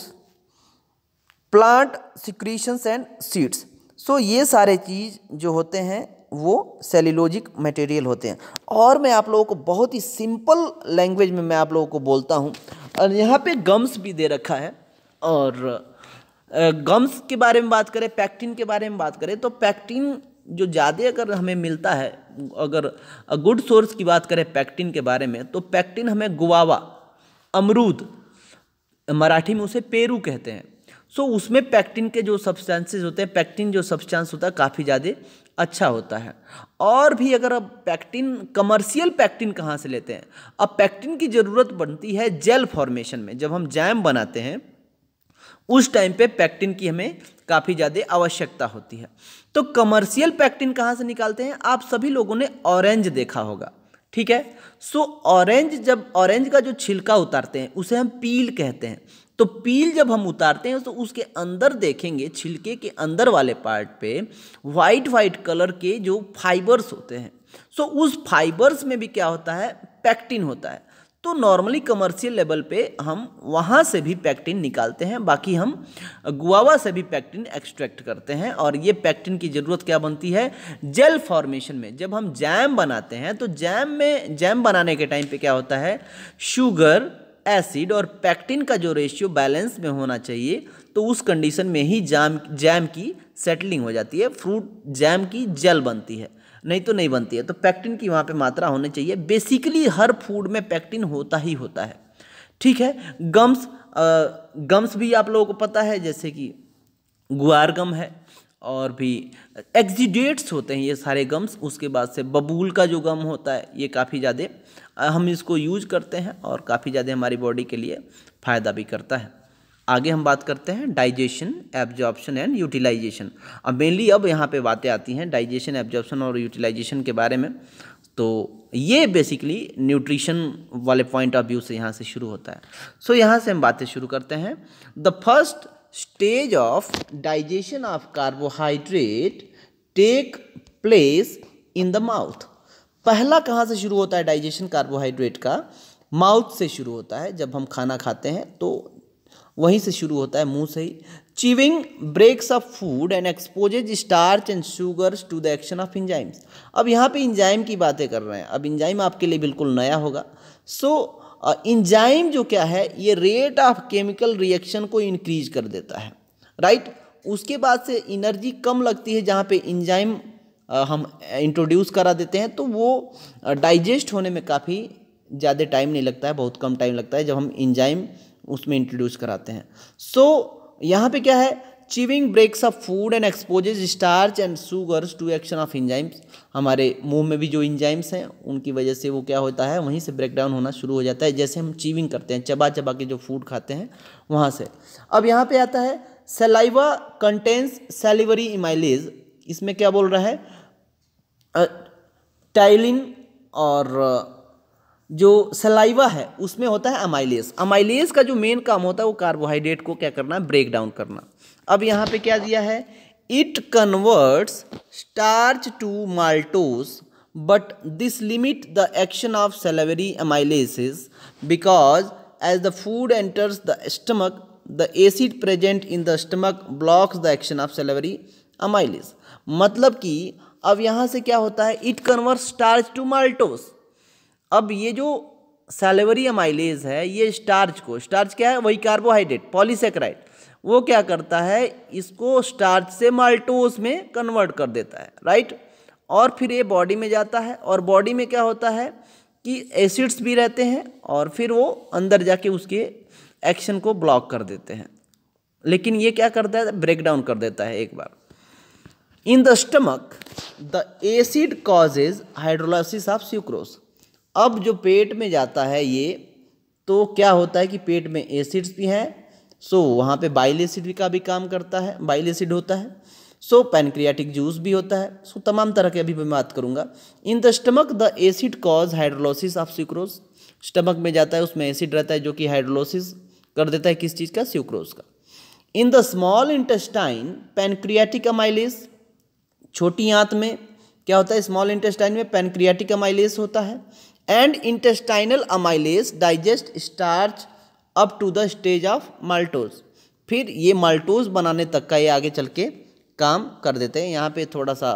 plant secretions and seeds so ये सारे चीज़ जो होते हैं, वो सेल्यूलोजिक मटेरियल होते हैं। और मैं आप लोगों को बहुत ही सिंपल लैंग्वेज में मैं आप लोगों को बोलता हूँ। और यहाँ पे गम्स भी दे रखा है। और गम्स के बारे में बात करें पैक्टिन के बारे में बात करें तो पैक्टिन जो ज़्यादा अगर हमें मिलता है अगर गुड सोर्स की बात करें पैक्टिन के बारे में तो पैक्टिन हमें गुआवा अमरूद मराठी में उसे पेरू कहते हैं। सो so, उसमें पैक्टिन के जो सब्सटेंसेस होते हैं पैक्टिन जो सब्सटेंस होता है काफ़ी ज़्यादा अच्छा होता है। और भी अगर अब पैक्टिन कमर्शियल पैक्टिन कहाँ से लेते हैं अब पैक्टिन की ज़रूरत बनती है जेल फॉर्मेशन में। जब हम जैम बनाते हैं उस टाइम पे पैक्टिन की हमें काफ़ी ज़्यादा आवश्यकता होती है। तो कमर्शियल पैक्टिन कहाँ से निकालते हैं? आप सभी लोगों ने ऑरेंज देखा होगा, ठीक है? सो ऑरेंज जब ऑरेंज का जो छिलका उतारते हैं, उसे हम पील कहते हैं। तो पील जब हम उतारते हैं तो उसके अंदर देखेंगे, छिलके के अंदर वाले पार्ट पे वाइट वाइट कलर के जो फाइबर्स होते हैं। सो उस फाइबर्स में भी क्या होता है? पैक्टिन होता है। तो नॉर्मली कमर्शियल लेवल पे हम वहाँ से भी पैक्टिन निकालते हैं, बाकी हम गुआवा से भी पैक्टिन एक्सट्रैक्ट करते हैं और ये पैक्टिन की ज़रूरत क्या बनती है? जेल फॉर्मेशन में। जब हम जैम बनाते हैं तो जैम में जैम बनाने के टाइम पे क्या होता है? शुगर एसिड और पैक्टिन का जो रेशियो बैलेंस में होना चाहिए तो उस कंडीशन में ही जाम जैम की सेटलिंग हो जाती है फ्रूट जैम की जेल बनती है। नहीं तो नहीं बनती है। तो पैक्टिन की वहाँ पे मात्रा होनी चाहिए। बेसिकली हर फ़ूड में पैक्टिन होता ही होता है। ठीक है? गम्स गम्स भी आप लोगों को पता है, जैसे कि गुआर गम है और भी एक्जिडेट्स होते हैं ये सारे गम्स उसके बाद से बबूल का जो गम होता है, ये काफ़ी ज़्यादा हम इसको यूज़ करते हैं और काफ़ी ज़्यादा हमारी बॉडी के लिए फ़ायदा भी करता है। आगे हम बात करते हैं डाइजेशन एब्जॉर्प्शन एंड यूटिलाइजेशन। अब मेनली अब यहाँ पे बातें आती हैं डाइजेशन एब्जॉर्प्शन और यूटिलाइजेशन के बारे में। तो ये बेसिकली न्यूट्रिशन वाले पॉइंट ऑफ़ व्यू से यहाँ से शुरू होता है। सो so, यहाँ से हम बातें शुरू करते हैं। The first stage of digestion of carbohydrate take place in the mouth पहला कहाँ से शुरू होता है डाइजेशन कार्बोहाइड्रेट का? माउथ से शुरू होता है। जब हम खाना खाते हैं तो वहीं से शुरू होता है मुँह से ही। Chewing breaks of food and exposes starch and sugars to the action of enzymes अब यहाँ पे इंजाइम की बातें कर रहे हैं। अब इंजाइम आपके लिए बिल्कुल नया होगा। सो so, इंजाइम जो क्या है ये रेट ऑफ़ केमिकल रिएक्शन को इंक्रीज कर देता है। Right right? उसके बाद से एनर्जी कम लगती है जहाँ पे इंजाइम हम इंट्रोड्यूस करा देते हैं तो वो डाइजेस्ट होने में काफ़ी ज़्यादा टाइम नहीं लगता है बहुत कम टाइम लगता है जब हम इंजाइम उसमें इंट्रोड्यूस कराते हैं। सो so, यहाँ पे क्या है? Chewing breaks of food and exposes starch and sugars to action of enzymes हमारे मुँह में भी जो इंजाइम्स हैं उनकी वजह से वो क्या होता है? वहीं से ब्रेक डाउन होना शुरू हो जाता है। जैसे हम चीविंग करते हैं चबा चबा के जो फ़ूड खाते हैं वहाँ से। अब यहाँ पे आता है सेलाइवा कंटेंस सेलिवरी इमाइलेज इसमें क्या बोल रहा है? टाइलिन और जो सलाइवा है, उसमें होता है अमाइलेस अमाइलेस का जो मेन काम होता है, वो कार्बोहाइड्रेट को क्या करना है ब्रेक डाउन करना। अब यहाँ पे क्या दिया है? It converts starch to maltose but this limit the action of salivary amylases because as the food enters the stomach the acid present in the stomach blocks the action of salivary amylase मतलब कि अब यहाँ से क्या होता है? It convert starch to maltose अब ये जो सेलेवरी अमाइलेज है, ये स्टार्च को स्टार्च क्या है? वही कार्बोहाइड्रेट पॉलीसेक्राइड वो क्या करता है? इसको स्टार्च से माल्टोस में कन्वर्ट कर देता है राइट और फिर ये बॉडी में जाता है, और बॉडी में क्या होता है कि एसिड्स भी रहते हैं, और फिर वो अंदर जाके उसके एक्शन को ब्लॉक कर देते हैं। लेकिन ये क्या करता है? ब्रेक डाउन कर देता है एक बार। In the stomach the acid causes hydrolysis of sucrose अब जो पेट में जाता है ये तो क्या होता है कि पेट में एसिड्स भी हैं सो वहाँ पे बाइल एसिड का भी काम करता है बाइल एसिड होता है सो पैनक्रियाटिक जूस भी होता है सो तमाम तरह के अभी मैं बात करूँगा। In the stomach the acid cause hydrolysis of sucrose stomach में जाता है, उसमें एसिड रहता है, जो कि हाइड्रोलोसिस कर देता है किस चीज़ का? स्यूक्रोज का। In the small intestine pancreatic amylase छोटी आंत में, क्या होता है? स्मॉल इंटेस्टाइन में पैनक्रियाटिक अमाइलेस होता है। And intestinal amylase digest starch up to the stage of maltose फिर ये माल्टोज बनाने तक का ये आगे चल के काम कर देते हैं। यहाँ पे थोड़ा सा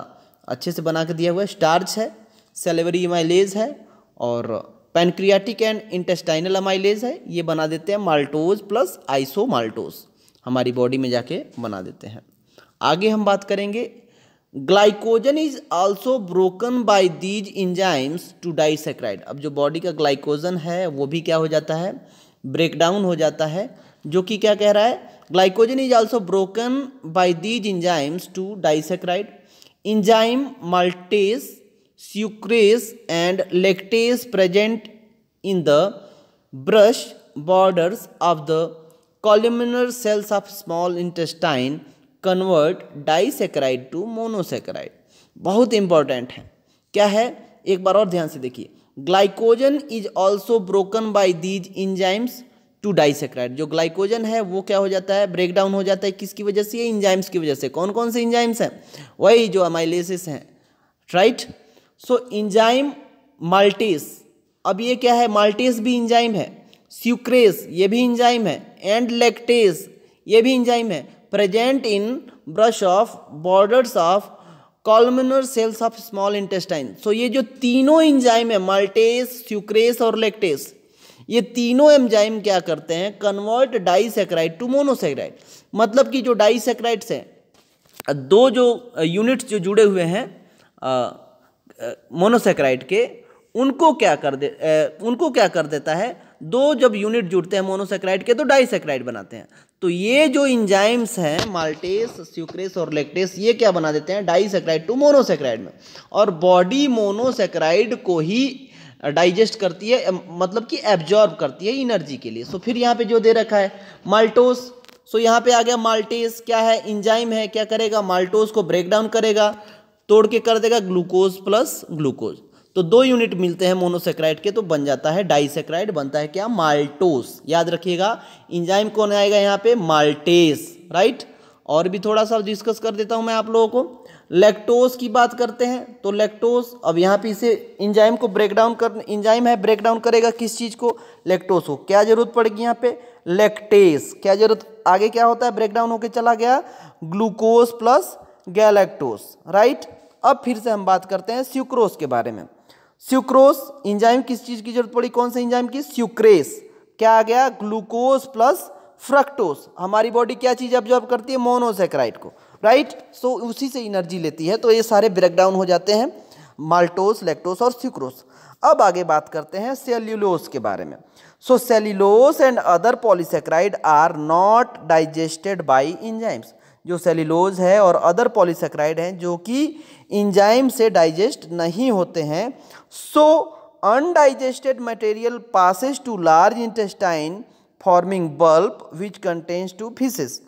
अच्छे से बना के दिया हुआ है। स्टार्च है सेलेवरी अमाइलेज है और पैनक्रियाटिक एंड इंटेस्टाइनल अमाइलेज है। ये बना देते हैं माल्टोज प्लस आइसो माल्टोज हमारी बॉडी में जाके बना देते हैं। आगे हम बात करेंगे glycogen is also broken by these enzymes to disaccharide अब जो बॉडी का ग्लाइकोजन है, वो भी क्या हो जाता है? ब्रेक डाउन हो जाता है, जो कि क्या कह रहा है? Glycogen is also broken by these enzymes to disaccharide enzyme maltase sucrase and lactase present in the brush borders of the columnar cells of small intestine convert disaccharide to monosaccharide बहुत इंपॉर्टेंट है। क्या है? एक बार और ध्यान से देखिए। Glycogen is also broken by these enzymes to disaccharide जो ग्लाइकोजन है, वो क्या हो जाता है? ब्रेक डाउन हो जाता है। किसकी वजह से? इंजाइम्स की वजह से। कौन कौन से इंजाइम्स हैं? वही जो अमाइलेसिस हैं। राइट सो इंजाइम माल्टेस अब ये क्या है? माल्टेस भी इंजाइम है। स्यूक्रेस ये भी इंजाइम है। एंड लेक्टेस ये भी इंजाइम है। Present in brush of borders of columnar cells of small intestine so ये जो तीनों इंजाइम है मल्टेस स्यूक्रेस और लेक्टेस ये तीनों एंजाइम क्या करते हैं? कन्वर्ट डाइसेक्राइड टू मोनोसेक्राइड मतलब कि जो डाइसेक्राइड्स हैं दो जो यूनिट्स जो जुड़े हुए हैं मोनोसेक्राइड के उनको क्या कर दे आ, उनको क्या कर देता है? दो जब यूनिट जुड़ते हैं मोनोसेक्राइड के तो डाइसेक्राइड बनाते हैं। तो ये जो इंजाइम्स हैं माल्टेस स्यूक्रेस और लेक्टेस ये क्या बना देते हैं? डाइसेक्राइड टू मोनोसेक्राइड में। और बॉडी मोनोसेक्राइड को ही डाइजेस्ट करती है मतलब कि एब्जॉर्ब करती है एनर्जी के लिए। सो फिर यहाँ पे जो दे रखा है माल्टोस सो यहाँ पे आ गया माल्टेस क्या है? इंजाइम है। क्या करेगा? माल्टोस को ब्रेक डाउन करेगा, तोड़ के कर देगा ग्लूकोज प्लस ग्लूकोज तो दो यूनिट मिलते हैं मोनोसेक्राइड के तो बन जाता है डाइसेक्राइड, बनता है क्या? माल्टोस। याद रखिएगा इंजाइम कौन आएगा यहाँ पे? Maltase, right? और भी थोड़ा सा डिस्कस कर देता हूँ मैं आप लोगों को। लैक्टोज की बात करते हैं तो लैक्टोज, अब यहाँ पे इसे इंजाइम को ब्रेक डाउन कर इंजाइम है ब्रेक डाउन करेगा किस चीज़ को? लैक्टोज को। क्या ज़रूरत पड़ेगी यहाँ पे? लैक्टेस। क्या ज़रूरत, आगे क्या होता है? ब्रेक डाउन होकर चला गया, ग्लूकोज प्लस गैलेक्टोज, राइट? अब फिर से हम बात करते हैं स्यूक्रोस के बारे में। स्यूक्रोस इंजाइम किस चीज़ की ज़रूरत पड़ी? कौन से इंजाइम की? स्यूक्रेस क्या आ गया? ग्लूकोज प्लस फ्रक्टोस हमारी बॉडी क्या चीज़ ऑब्जॉर्व करती है? मोनोसेक्राइड को. राइट सो उसी से एनर्जी लेती है तो ये सारे ब्रेक डाउन हो जाते हैं माल्टोस लेक्टोस और स्यूक्रोस अब आगे बात करते हैं सेल्यूलोस के बारे में. So cellulose and other polysaccharide are not digested by enzymes जो सेल्यूलोज है और अदर पॉलीसेक्राइड हैं, जो कि इंजाइम से डाइजेस्ट नहीं होते हैं so undigested material passes to large intestine forming bulk which contains to faeces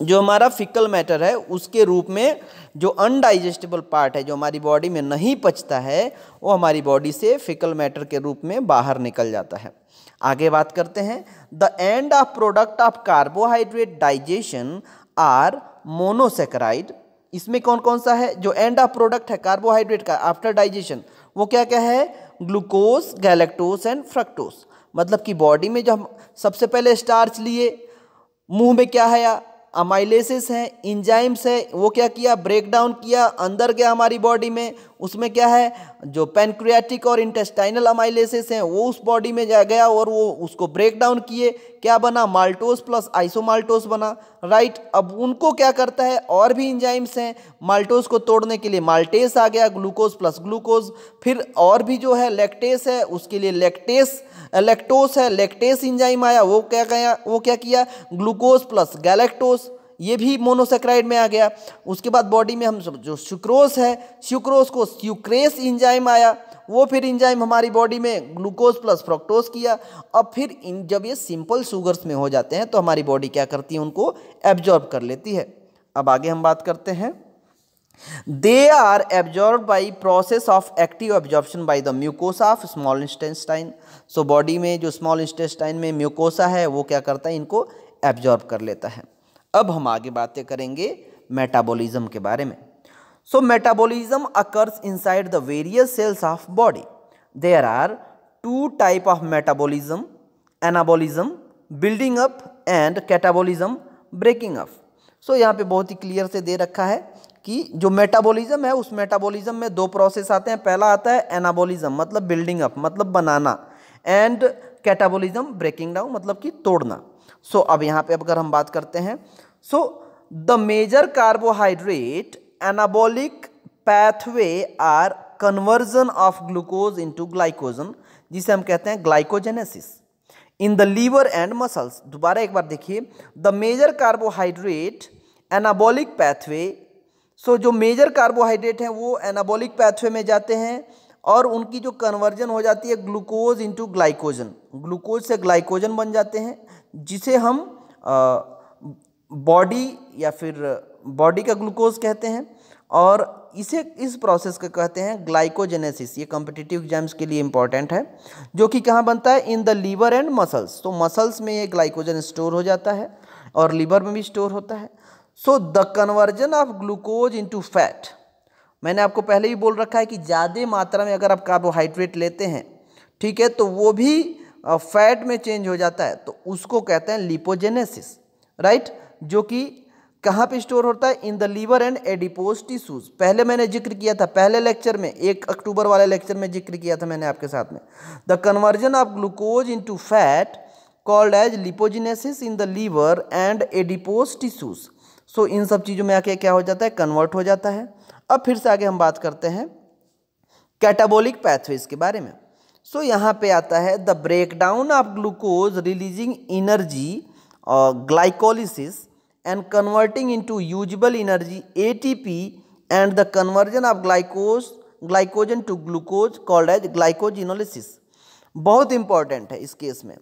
जो हमारा फिकल मैटर है, उसके रूप में जो अनडाइजेस्टेबल पार्ट है, जो हमारी बॉडी में नहीं पचता है, वो हमारी बॉडी से फिकल मैटर के रूप में बाहर निकल जाता है। आगे बात करते हैं। The end of product of carbohydrate digestion are monosaccharide इसमें कौन कौन सा है? जो एंड ऑफ़ प्रोडक्ट है कार्बोहाइड्रेट का आफ्टर डाइजेशन वो क्या क्या है? ग्लूकोज, गैलेक्टोज एंड फ्रक्टोज मतलब कि बॉडी में जो हम सबसे पहले स्टार्च लिए, मुँह में क्या है अमाइलेसिस है इंजाइम्स है, वो क्या किया? ब्रेक डाउन किया, अंदर गया हमारी बॉडी में, उसमें क्या है? जो पेनक्रियाटिक और इंटेस्टाइनल अमाइलेसिस हैं, वो उस बॉडी में जा गया और वो उसको ब्रेक डाउन किए। क्या बना? माल्टोस प्लस आइसोमाल्टोस बना। राइट अब उनको क्या करता है? और भी इंजाइम्स हैं। माल्टोस को तोड़ने के लिए माल्टेस आ गया ग्लूकोज प्लस ग्लूकोज फिर और भी जो है लेक्टेस है, उसके लिए लेक्टेस लेक्टोस है लेक्टेस इंजाइम आया, वो क्या गया? वो क्या किया? ग्लूकोज प्लस गैलेक्टोस ये भी मोनोसेक्राइड में आ गया। उसके बाद बॉडी में हम जो सुक्रोस है सुक्रोस को स्यूक्रेस इंजाइम आया। वो फिर इंजाइम हमारी बॉडी में ग्लूकोज प्लस फ्रक्टोज किया। अब फिर इन जब ये सिंपल शुगर्स में हो जाते हैं तो हमारी बॉडी क्या करती है? उनको एब्जॉर्ब कर लेती है। अब आगे हम बात करते हैं। They are absorb by process of active absorption by the mucosa of small intestine so body में, जो स्मॉल इंस्टेस्टाइन में म्यूकोसा है, वो क्या करता है? इनको एब्जॉर्ब कर लेता है। अब हम आगे बातें करेंगे मेटाबॉलिज्म के बारे में। So metabolism occurs inside the various cells of body there are two type of metabolism anabolism building up and catabolism breaking up so यहाँ पे बहुत ही क्लियर से दे रखा है कि जो मेटाबॉलिज्म है उस मेटाबॉलिज्म में दो प्रोसेस आते हैं। पहला आता है एनाबॉलिज्म मतलब बिल्डिंग अप मतलब बनाना। एंड कैटाबॉलिज्म ब्रेकिंग डाउन मतलब कि तोड़ना। सो so, अब यहाँ पे अगर हम बात करते हैं so the major carbohydrate anabolic pathway are conversion of glucose into glycogen जिसे हम कहते हैं glycogenesis in the liver and muscles दोबारा एक बार देखिए the major carbohydrate anabolic pathway so जो मेजर कार्बोहाइड्रेट हैं वो एनाबॉलिक पैथवे में जाते हैं और उनकी जो कन्वर्जन हो जाती है ग्लूकोज इंटू ग्लाइकोजन ग्लूकोज से ग्लाइकोजन बन जाते हैं, जिसे हम बॉडी या फिर बॉडी का ग्लूकोज कहते हैं और इसे, इस प्रोसेस को कहते हैं ग्लाइकोजेनेसिस ये कॉम्पिटिटिव एग्ज़ाम्स के लिए इंपॉर्टेंट है, जो कि कहाँ बनता है? In the liver and muscles तो मसल्स में ये ग्लाइकोजन स्टोर हो जाता है और लीवर में भी स्टोर होता है। So the conversion of glucose into fat मैंने आपको पहले ही बोल रखा है कि ज़्यादा मात्रा में अगर आप कार्बोहाइड्रेट लेते हैं, ठीक है तो वो भी फैट में चेंज हो जाता है। तो उसको कहते हैं लिपोजेनेसिस राइट जो कि कहाँ पे स्टोर होता है? In the liver and adipose tissues पहले मैंने ज़िक्र किया था पहले लेक्चर में एक अक्टूबर वाले लेक्चर में ज़िक्र किया था मैंने आपके साथ में। The conversion of glucose into fat called as lipogenesis in the liver and adipose tissues so इन सब चीज़ों में आके क्या हो जाता है? कन्वर्ट हो जाता है। अब फिर से आगे हम बात करते हैं कैटाबोलिक पैथवेज के बारे में। सो so, यहाँ पे आता है the break down of glucose releasing energy glycolysis and converting into usable energy ATP and the conversion of glycose glycogen to glucose called as glycogenolysis बहुत इंपॉर्टेंट है इस केस में।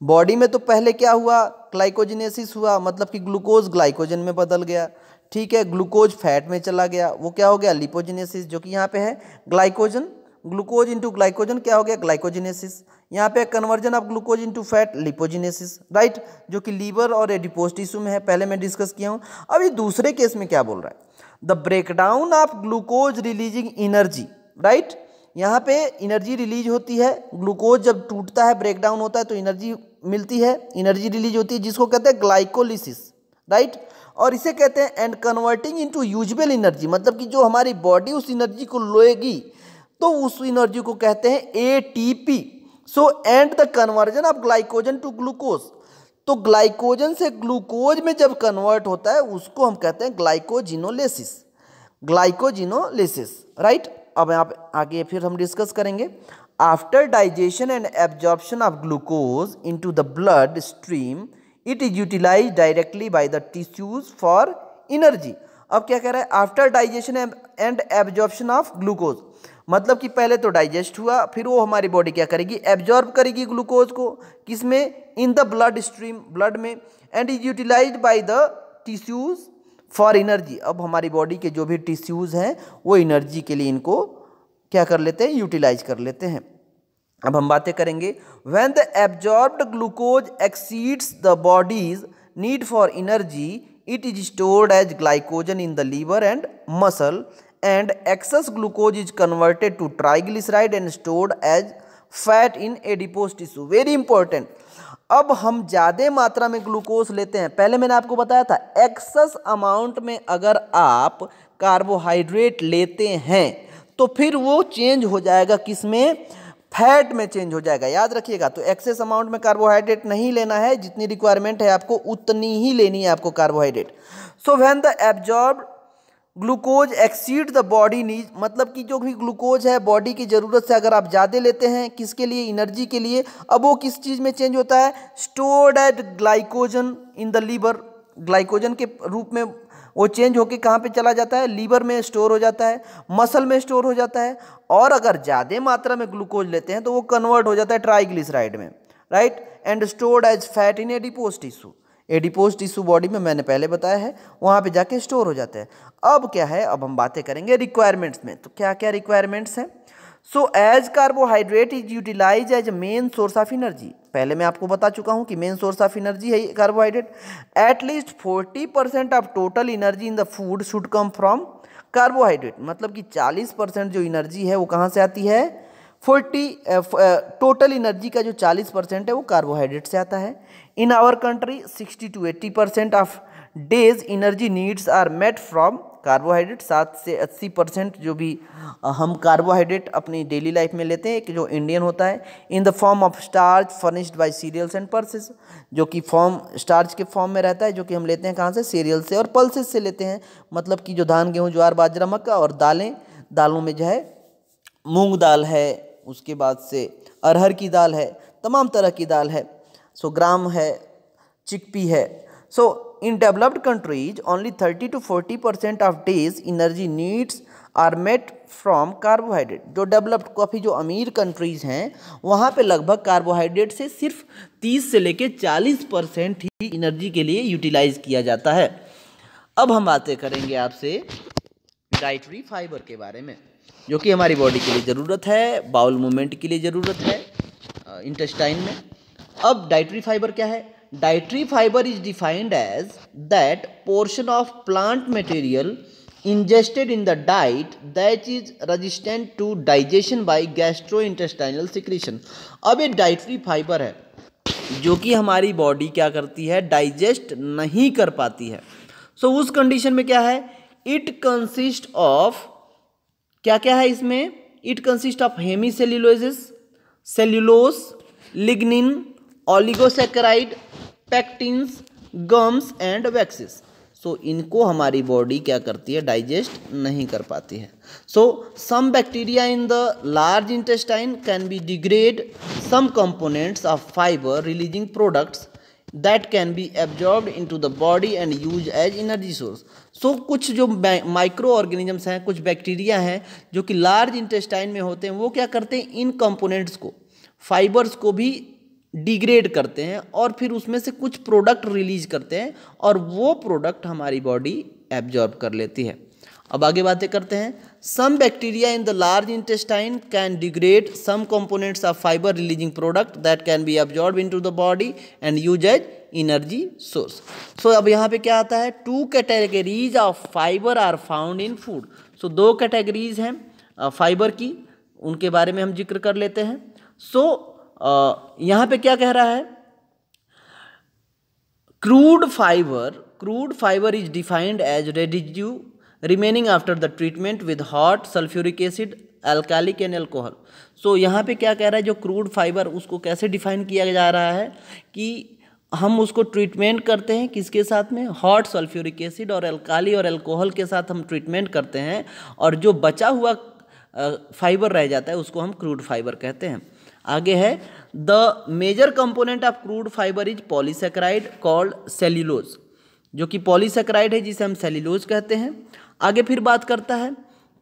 बॉडी में तो पहले क्या हुआ? ग्लाइकोजिनेसिस हुआ मतलब कि ग्लूकोज ग्लाइकोजन में बदल गया। ठीक है ग्लूकोज फैट में चला गया। वो क्या हो गया? लिपोजिनेसिस जो कि यहाँ पे है ग्लाइकोजन ग्लूकोज इंटू ग्लाइकोजन क्या हो गया? ग्लाइकोजिनेसिस यहाँ पे conversion of glucose into fat lipogenesis right जो कि लीवर और एडिपोज टिश्यू में है, पहले मैं डिस्कस किया हूँ। अभी दूसरे केस में क्या बोल रहा है? The breakdown of glucose releasing energy right यहाँ पे एनर्जी रिलीज़ होती है ग्लूकोज जब टूटता है ब्रेकडाउन होता है तो एनर्जी मिलती है। एनर्जी रिलीज़ होती है, जिसको कहते हैं ग्लाइकोलिसिस राइट और इसे कहते हैं and converting into usable energy मतलब कि जो हमारी बॉडी उस एनर्जी को लोएगी तो उस एनर्जी को कहते हैं A T P so and the conversion of glycogen to glucose तो ग्लाइकोजन से ग्लूकोज में जब कन्वर्ट होता है, उसको हम कहते हैं ग्लाइकोजिनोलेसिस ग्लाइकोजिनोलेसिस राइट अब यहाँ पे आगे फिर हम डिस्कस करेंगे. After digestion and absorption of glucose into the blood stream it is utilize directly by the tissues for energy अब क्या कह रहा है? After digestion and absorption of glucose मतलब कि पहले तो डाइजेस्ट हुआ, फिर वो हमारी बॉडी क्या करेगी? एब्जॉर्ब करेगी ग्लूकोज को, किसमें? In the blood stream blood में and is utilize by the tissues for energy अब हमारी बॉडी के जो भी टिश्यूज हैं, वो एनर्जी के लिए इनको क्या कर लेते हैं? यूटिलाइज कर लेते हैं। अब हम बातें करेंगे। When the absorbed glucose exceeds the body's need for energy it is stored as glycogen in the liver and muscle and excess glucose is converted to triglyceride and stored as fat in adipose tissue very important अब हम ज़्यादा मात्रा में glucose लेते हैं। पहले मैंने आपको बताया था एक्सेस अमाउंट में अगर आप कार्बोहाइड्रेट लेते हैं तो फिर वो चेंज हो जाएगा किसमें फैट में चेंज हो जाएगा। याद रखिएगा तो एक्सेस अमाउंट में कार्बोहाइड्रेट नहीं लेना है, जितनी रिक्वायरमेंट है आपको, उतनी ही लेनी है आपको carbohydrate so when the absorb glucose exceed the body need मतलब कि जो भी ग्लूकोज है बॉडी की ज़रूरत से अगर आप ज़्यादा लेते हैं, किसके लिए? एनर्जी के लिए। अब वो किस चीज़ में चेंज होता है? Stored at glycogen in the liver glycogen के रूप में वो चेंज होके कहाँ पे चला जाता है? लीवर में स्टोर हो जाता है मसल में स्टोर हो जाता है। और अगर ज़्यादा मात्रा में ग्लूकोज लेते हैं तो वो कन्वर्ट हो जाता है ट्राइग्लिसराइड में right and stored as fat in adipose tissue adipose tissue body में मैंने पहले बताया है, वहाँ पे जाके स्टोर हो जाते हैं। अब क्या है, अब हम बातें करेंगे रिक्वायरमेंट्स में। तो क्या क्या रिक्वायरमेंट्स हैं? So as carbohydrate is utilize as main source of energy पहले मैं आपको बता चुका हूँ कि मेन सोर्स ऑफ़ एनर्जी है carbohydrate at least forty percent of total energy in the food should come from carbohydrate मतलब कि चालीस परसेंट जो एनर्जी है वो कहाँ से आती है? फोर्टी टोटल एनर्जी का जो चालीस परसेंट है वो कार्बोहाइड्रेट से आता है। In our country sixty to eighty percent of day's energy needs are met from carbohydrate सात से अस्सी परसेंट जो भी हम कार्बोहाइड्रेट अपनी डेली लाइफ में लेते हैं कि जो इंडियन होता है in the form of starch furnished by cereals and pulses जो कि फॉर्म स्टार्च के फॉर्म में रहता है, जो कि हम लेते हैं कहाँ से? सीरियल से और पल्सेस से लेते हैं। मतलब कि जो धान, गेहूँ, ज्वार, बाजरा, मक्का और दालें, दालों में जो है, मूंग दाल है उसके बाद से अरहर की दाल है, तमाम तरह की दाल है। सो, ग्राम है, चिकपी है। So, in developed countries, only 30 to 40 percent of day's energy needs are met from carbohydrate जो डेवलप्ड काफ़ी जो अमीर कंट्रीज़ हैं, वहाँ पे लगभग कार्बोहाइड्रेट से सिर्फ़ 30 से लेके 40 परसेंट ही एनर्जी के लिए यूटिलाइज किया जाता है। अब हम बातें करेंगे आपसे डाइटरी फाइबर के बारे में। जो कि हमारी बॉडी के लिए ज़रूरत है बाउल मूवमेंट के लिए ज़रूरत है इंटेस्टाइन में। अब डाइट्री फाइबर क्या है? Dietary fibre is defined as that portion of plant material ingested in the diet that is resistant to digestion by gastrointestinal secretion अब ये डाइट्री फाइबर है जो कि हमारी बॉडी क्या करती है? डाइजेस्ट नहीं कर पाती है। सो so, उस कंडीशन में क्या है? इट कंसिस्ट ऑफ़ क्या क्या है इसमें? It consist of hemicelluloses cellulose lignin oligosaccharide pectins gums and waxes so इनको हमारी बॉडी क्या करती है? डाइजेस्ट नहीं कर पाती है। So some bacteria in the large intestine can be degrade some components of fiber releasing products that can be absorb into the body and use as energy source so so, कुछ जो micro organisms हैं कुछ bacteria हैं जो कि large intestine में होते हैं वो क्या करते हैं? इन कंपोनेंट्स को फाइबर्स को भी डिग्रेड करते हैं और फिर उसमें से कुछ प्रोडक्ट रिलीज़ करते हैं और वो प्रोडक्ट हमारी बॉडी एब्जॉर्ब कर लेती है। अब आगे बातें करते हैं। Some bacteria in the large intestine can degrade some components of fiber releasing product that can be absorbed into the body and use as energy source so अब यहाँ पे क्या आता है? Two categories of fiber are found in food so दो categories हैं fibre की उनके बारे में हम ज़िक्र कर लेते हैं। सो so, यहाँ पे क्या कह रहा है? Crude fiber crude fiber is defined as residue remaining after the treatment with hot sulphuric acid alkalic and alcohol so यहाँ पे क्या कह रहा है? जो क्रूड फाइबर उसको कैसे डिफाइन किया जा रहा है? कि हम उसको ट्रीटमेंट करते हैं किसके साथ में? हॉट सल्फ्यूरिक एसिड और अल्काली और अल्कोहल के साथ हम ट्रीटमेंट करते हैं और जो बचा हुआ फाइबर रह जाता है उसको हम क्रूड फाइबर कहते हैं। आगे है the major component of crude fiber is polysaccharide called cellulose जो कि पॉलीसेक्राइड है जिसे हम सेल्यूलोज कहते हैं। आगे फिर बात करता है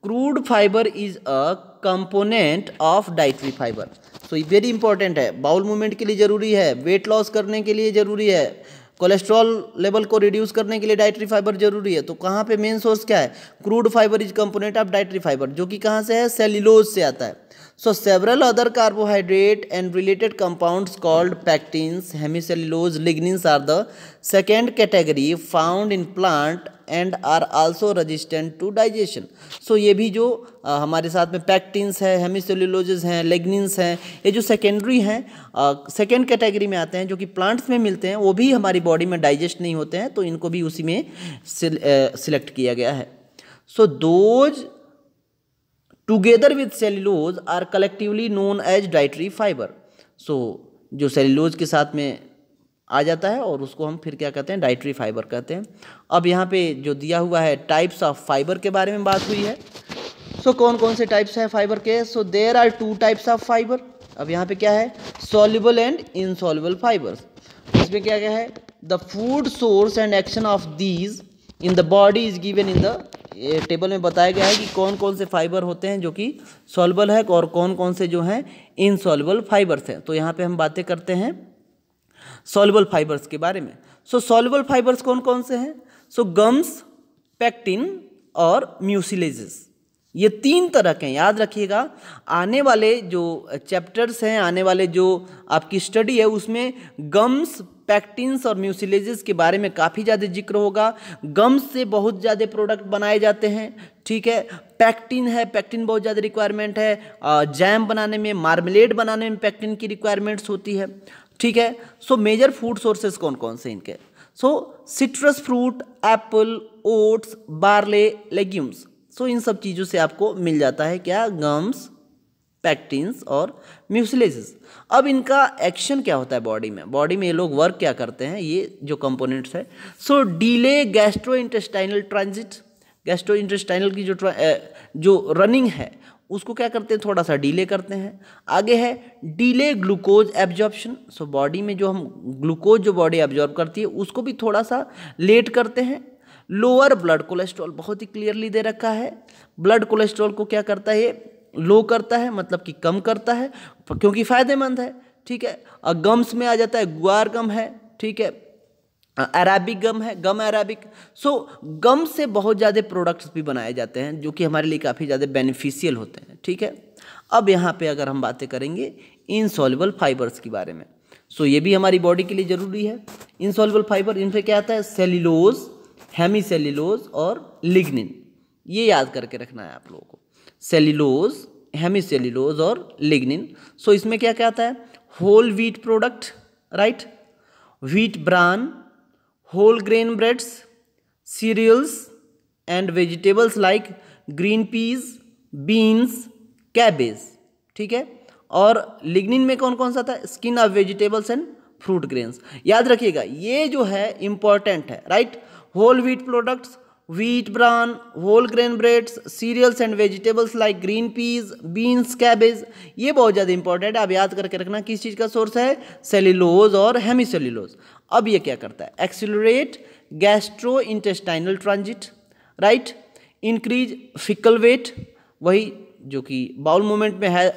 crude fiber is a component of dietary fiber so ये वेरी इंपॉर्टेंट है। बाउल मूवमेंट के लिए ज़रूरी है। वेट लॉस करने के लिए ज़रूरी है। कोलेस्ट्रॉल लेवल को रिड्यूस करने के लिए डाइट्री फाइबर ज़रूरी है। तो कहाँ पे मेन सोर्स क्या है? Crude fiber is component of dietary fiber जो कि कहाँ से है? सेल्यूलोज से आता है। So several other carbohydrate and related compounds called pectins hemicellulose lignins are the second category found in plant and are also resistant to digestion so ये भी जो आ, हमारे साथ में पैक्टीन्स है हेमिसेलुलोजेस हैं लेग्निन्स हैं ये जो सेकेंडरी हैं सेकेंड कैटेगरी में आते हैं जो कि प्लांट्स में मिलते हैं वो भी हमारी बॉडी में डाइजेस्ट नहीं होते हैं तो इनको भी उसी में सिलेक्ट किया गया है। So those together with cellulose are collectively known as dietary fiber so जो सेल्यूलोज के साथ में आ जाता है और उसको हम फिर क्या कहते हैं? डाइट्री फाइबर कहते हैं। अब यहाँ पे जो दिया हुआ है टाइप्स ऑफ़ फाइबर के बारे में बात हुई है। सो so, कौन कौन से टाइप्स हैं फाइबर के? So there are two types of fiber अब यहाँ पे क्या है? सॉल्युबल एंड इनसॉल्युबल फाइबर्स इसमें क्या क्या है? The food source and action of these in the body is given in the table में बताया गया है कि कौन कौन से फाइबर होते हैं जो कि सॉल्बल है और कौन कौन से जो हैं इनसॉल्बल फाइबर्स हैं। तो यहाँ पे हम बातें करते हैं सॉल्बल फाइबर्स के बारे में। सो सॉल्बल फाइबर्स कौन कौन से हैं? सो गम्स, पैक्टिन और म्यूसिलेजेस। ये तीन तरह के याद रखिएगा, आने वाले जो चैप्टर्स हैं, आने वाले जो आपकी स्टडी है, उसमें गम्स पैक्टिन्स और म्यूसिलेजेस के बारे में काफ़ी ज़्यादा ज़िक्र होगा। गम्स से बहुत ज़्यादा प्रोडक्ट बनाए जाते हैं, ठीक है? पैक्टिन है पैक्टिन बहुत ज़्यादा रिक्वायरमेंट है। जैम बनाने में मार्मलेड बनाने में पैक्टिन की रिक्वायरमेंट्स होती है, ठीक है? सो मेजर फ़ूड सोर्सेज कौन कौन से इनके? So citrus fruit apple oats barley legumes so इन सब चीज़ों से आपको मिल जाता है क्या? गम्स पैक्टिन्स और म्यूसिलेसिस अब इनका एक्शन क्या होता है बॉडी में? बॉडी में ये लोग वर्क क्या करते हैं? ये जो कंपोनेंट्स है। So delay gastrointestinal transit gastrointestinal की जो जो रनिंग है, उसको क्या करते हैं? थोड़ा सा डीले करते हैं। आगे है delay glucose absorption so body में जो हम ग्लूकोज जो बॉडी एब्जॉर्ब करती है, उसको भी थोड़ा सा लेट करते हैं। लोअर ब्लड कोलेस्ट्रॉल बहुत ही क्लियरली दे रखा है। ब्लड कोलेस्ट्रॉल को क्या करता है? लो करता है मतलब कि कम करता है, क्योंकि फ़ायदेमंद है, ठीक है? और गम्स में आ जाता है, गुआर गम है, ठीक है? अराबिक गम है गम अराबिक सो गम से बहुत ज़्यादा प्रोडक्ट्स भी बनाए जाते हैं, जो कि हमारे लिए काफ़ी ज़्यादा बेनिफिशियल होते हैं, ठीक है? अब यहाँ पे अगर हम बातें करेंगे इनसॉल्युबल फाइबर्स के बारे में। सो ये भी हमारी बॉडी के लिए ज़रूरी है। इनसॉल्युबल फाइबर इन क्या आता है? सेल्यूलोज हेमी सेल्यूलोज और लिग्निन ये याद करके रखना है आप लोगों को। सेल्यूलोज हेमिसेल्यूलोज और लिग्निन सो इसमें क्या क्या आता है? Whole wheat product right wheat bran whole grain breads cereals and vegetables like green peas beans cabbage ठीक है? और लिग्निन में कौन कौन सा था skin of vegetables and fruit grains याद रखिएगा, ये जो है इंपॉर्टेंट है right whole wheat products wheat bran, whole grain breads, cereals and vegetables like green peas, beans, cabbage, ये बहुत ज़्यादा इंपॉर्टेंट है। आप याद करके रखना किस चीज़ का सोर्स है? सेल्यूलोज और हेमिसेल्यूलोज अब ये क्या करता है? Accelerate gastrointestinal transit right increase faecal weight वही जो कि बाउल मूवमेंट में है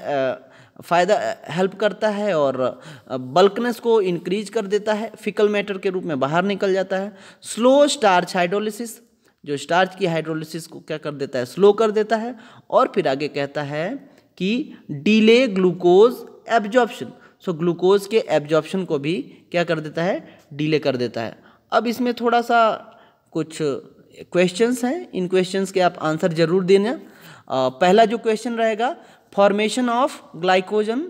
फ़ायदा हेल्प करता है और बल्कनेस को इंक्रीज कर देता है। फिकल मैटर के रूप में बाहर निकल जाता है। स्लो स्टार्च हाइड्रोलिसिस जो स्टार्च की हाइड्रोलिसिस को क्या कर देता है? स्लो कर देता है और फिर आगे कहता है कि delay glucose absorption so glucose के एब्जॉर्प्शन को भी क्या कर देता है? डिले कर देता है. अब इसमें थोड़ा सा कुछ क्वेश्चंस हैं। इन क्वेश्चंस के आप आंसर ज़रूर देना। पहला जो क्वेश्चन रहेगा formation of glycogen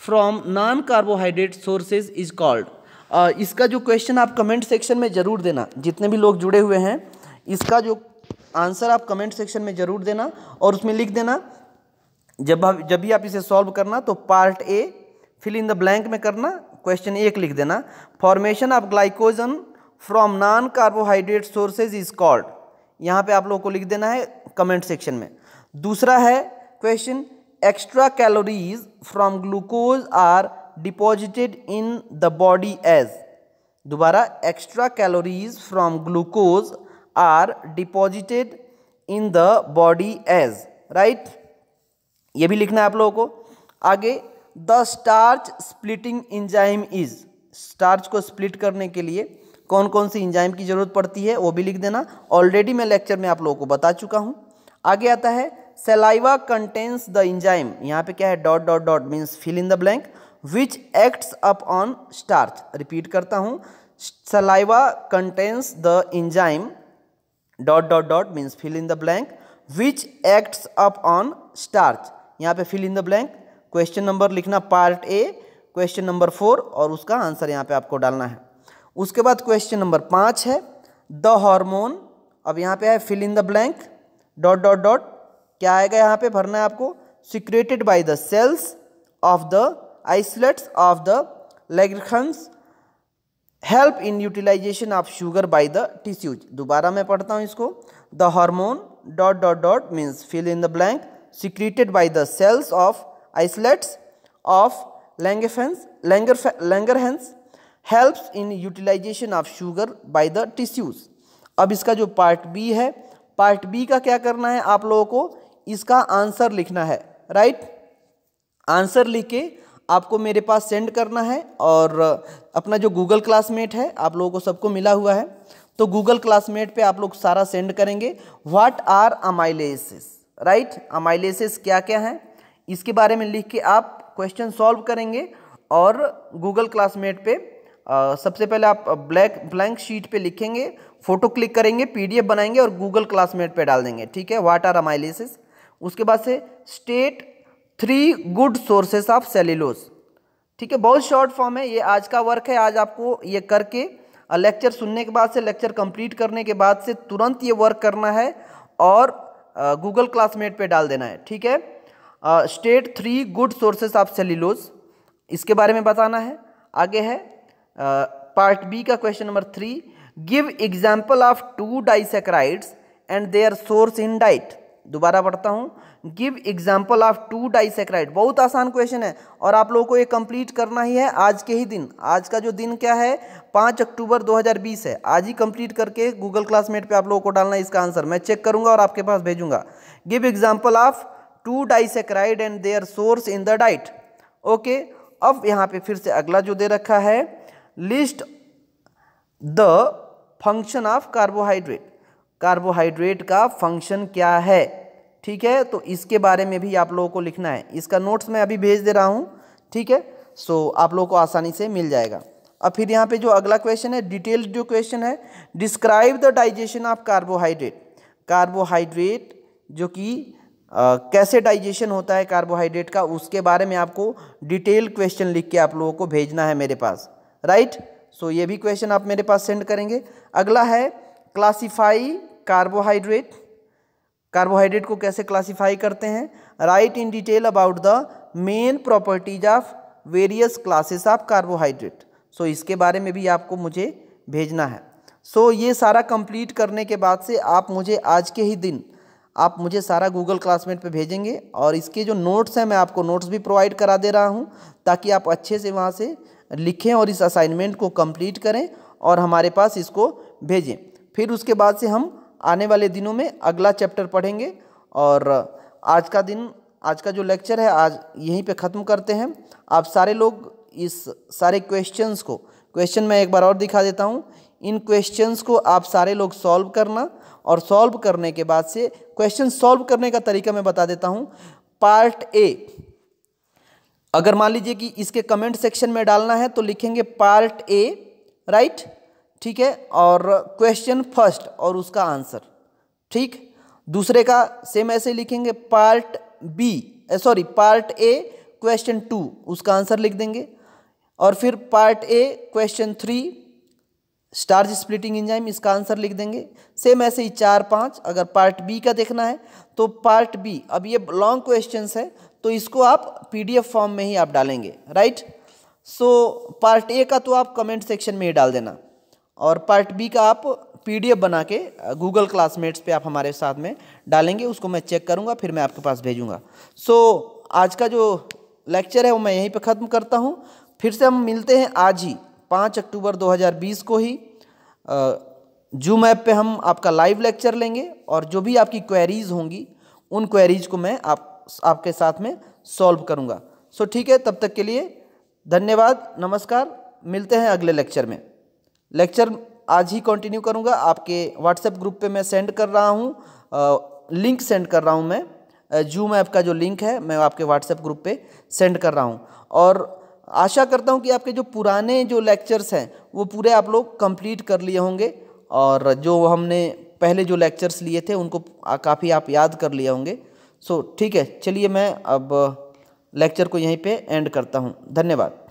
from non carbohydrate sources is called इसका जो क्वेश्चन आप कमेंट सेक्शन में ज़रूर देना, जितने भी लोग जुड़े हुए हैं। इसका जो आंसर आप कमेंट सेक्शन में ज़रूर देना और उसमें लिख देना। जब जब भी आप इसे सॉल्व करना तो part A, fill in the blank में करना, क्वेश्चन एक लिख देना। Formation of glycogen from non carbohydrate sources is called. यहाँ पे आप लोगों को लिख देना है कमेंट सेक्शन में। दूसरा है question, extra calories from glucose are deposited in the body as. दोबारा, extra calories from glucose are deposited in the body as right ये भी लिखना है आप लोगों को। आगे the starch splitting enzyme is starch को स्प्लिट करने के लिए कौन कौन सी इंजाइम की ज़रूरत पड़ती है, वो भी लिख देना। ऑलरेडी मैं लेक्चर में आप लोगों को बता चुका हूँ। आगे आता है सेलाइवा कंटेन्स द इंजाइम यहाँ पे क्या है dot dot dot means fill in the blank which acts upon starch repeat करता हूँ। Saliva contains the enzyme dot dot dot means fill in the blank which acts upon starch यहाँ पे fill in the blank question number लिखना part A question number four और उसका answer यहाँ पे आपको डालना है। उसके बाद क्वेश्चन नंबर पाँच है द हार्मोन अब यहाँ पे है fill in the blank dot dot dot क्या आएगा यहाँ पे? भरना है आपको secreted by the cells of the islets of the Langerhans help in utilisation of sugar by the tissues दोबारा मैं पढ़ता हूँ इसको। The hormone dot dot dot means fill in the blank secreted by the cells of islets of Langer, Langerhans helps in utilization of sugar by the tissues. अब इसका जो part B है part B का क्या करना है आप लोगों को? इसका आंसर लिखना है राइट आंसर लिख के आपको मेरे पास सेंड करना है और अपना जो गूगल क्लासमेट है आप लोगों को सबको मिला हुआ है। तो गूगल क्लासमेट पे आप लोग सारा सेंड करेंगे। What are amylases right amylases क्या क्या है? इसके बारे में लिख के आप क्वेश्चन सॉल्व करेंगे और गूगल क्लासमेट पे आ, सबसे पहले आप ब्लैक ब्लैंक शीट पे लिखेंगे फ़ोटो क्लिक करेंगे पीडीएफ बनाएँगे और गूगल क्लासमेट पे डाल देंगे। ठीक है? व्हाट आर अमाइलेसिस उसके बाद से state three good sources of cellulose ठीक है, बहुत शॉर्ट फॉर्म है, ये आज का वर्क है, आज आपको ये करके लेक्चर सुनने के बाद से लेक्चर कंप्लीट करने के बाद से तुरंत ये वर्क करना है और गूगल क्लासमेट पे डाल देना है, ठीक है? State three good sources of cellulose इसके बारे में बताना है, आगे है पार्ट बी का question number three give example of two disaccharides and their source in diet दोबारा पढ़ता हूँ। Give example of two disaccharide बहुत आसान क्वेश्चन है। और आप लोगों को ये कंप्लीट करना ही है आज के ही दिन। आज का जो दिन क्या है? पाँच अक्टूबर 2020 है। आज ही कंप्लीट करके गूगल क्लासमेट पे आप लोगों को डालना है इसका आंसर मैं चेक करूँगा और आपके पास भेजूँगा। Give example of two disaccharide and their source in the diet okay अब यहाँ पे फिर से अगला जो दे रखा है list the function of carbohydrate carbohydrate का फ़ंक्शन क्या है? ठीक है तो इसके बारे में भी आप लोगों को लिखना है। इसका नोट्स मैं अभी भेज दे रहा हूँ ठीक है? सो आप लोगों को आसानी से मिल जाएगा। अब फिर यहाँ पे जो अगला क्वेश्चन है डिटेल्ड जो क्वेश्चन है describe the digestion of carbohydrate carbohydrate जो कि कैसे डाइजेशन होता है कार्बोहाइड्रेट का उसके बारे में आपको डिटेल क्वेश्चन लिख के आप लोगों को भेजना है मेरे पास। राइट सो so, ये भी क्वेश्चन आप मेरे पास सेंड करेंगे। अगला है क्लासीफाई कार्बोहाइड्रेट कार्बोहाइड्रेट को कैसे क्लासीफाई करते हैं? Write in detail about the main properties of various classes of carbohydrate so इसके बारे में भी आपको मुझे भेजना है। सो so, ये सारा कंप्लीट करने के बाद से आप मुझे आज के ही दिन आप मुझे सारा गूगल क्लासमेट पे भेजेंगे और इसके जो नोट्स हैं मैं आपको नोट्स भी प्रोवाइड करा दे रहा हूँ ताकि आप अच्छे से वहाँ से लिखें और इस असाइनमेंट को कंप्लीट करें और हमारे पास इसको भेजें। फिर उसके बाद से हम आने वाले दिनों में अगला चैप्टर पढ़ेंगे और आज का दिन, आज का जो लेक्चर है, आज यहीं पे ख़त्म करते हैं। आप सारे लोग इस सारे क्वेश्चंस को क्वेश्चन मैं एक बार और दिखा देता हूँ। इन क्वेश्चंस को आप सारे लोग सॉल्व करना और सॉल्व करने के बाद से क्वेश्चन सॉल्व करने का तरीका मैं बता देता हूँ। पार्ट ए अगर मान लीजिए कि इसके कमेंट सेक्शन में डालना है तो लिखेंगे पार्ट ए राइट ठीक है? और क्वेश्चन फ़र्स्ट और उसका आंसर ठीक? दूसरे का सेम ऐसे लिखेंगे part B sorry part A question two उसका आंसर लिख देंगे. और फिर part A question three starch splitting enzyme इसका आंसर लिख देंगे. सेम ऐसे ही चार, पाँच, अगर पार्ट बी का देखना है तो पार्ट बी अब ये लॉन्ग क्वेश्चन है तो इसको आप पीडीएफ फॉर्म में ही आप डालेंगे राइट सो पार्ट ए का तो आप कमेंट सेक्शन में ही डाल देना. और पार्ट बी का आप पीडीएफ बना के गूगल क्लासमेट्स पे आप हमारे साथ में डालेंगे उसको मैं चेक करूँगा फिर मैं आपके पास भेजूँगा। सो so, आज का जो लेक्चर है वो मैं यहीं पे ख़त्म करता हूँ। फिर से हम मिलते हैं आज ही पाँच अक्टूबर 2020 को ही। जूम ऐप पे हम आपका लाइव लेक्चर लेंगे और जो भी आपकी क्वेरीज होंगी उन क्वेरीज को मैं आप आपके साथ में सॉल्व करूँगा। सो so, ठीक है तब तक के लिए धन्यवाद नमस्कार मिलते हैं अगले लेक्चर में। लेक्चर आज ही कंटिन्यू करूँगा। आपके व्हाट्सएप ग्रुप पे मैं सेंड कर रहा हूँ। लिंक सेंड कर रहा हूँ मैं। जूम ऐप का जो लिंक है, मैं आपके व्हाट्सएप ग्रुप पे सेंड कर रहा हूँ। और आशा करता हूँ कि आपके जो पुराने जो लेक्चर्स हैं, वो पूरे आप लोग कंप्लीट कर लिए होंगे। और जो हमने पहले जो लेक्चर्स लिए थे, उनको काफ़ी आप याद कर लिए होंगे। सो ठीक है, चलिए मैं अब लेक्चर को यहीं पे एंड करता हूँ। धन्यवाद।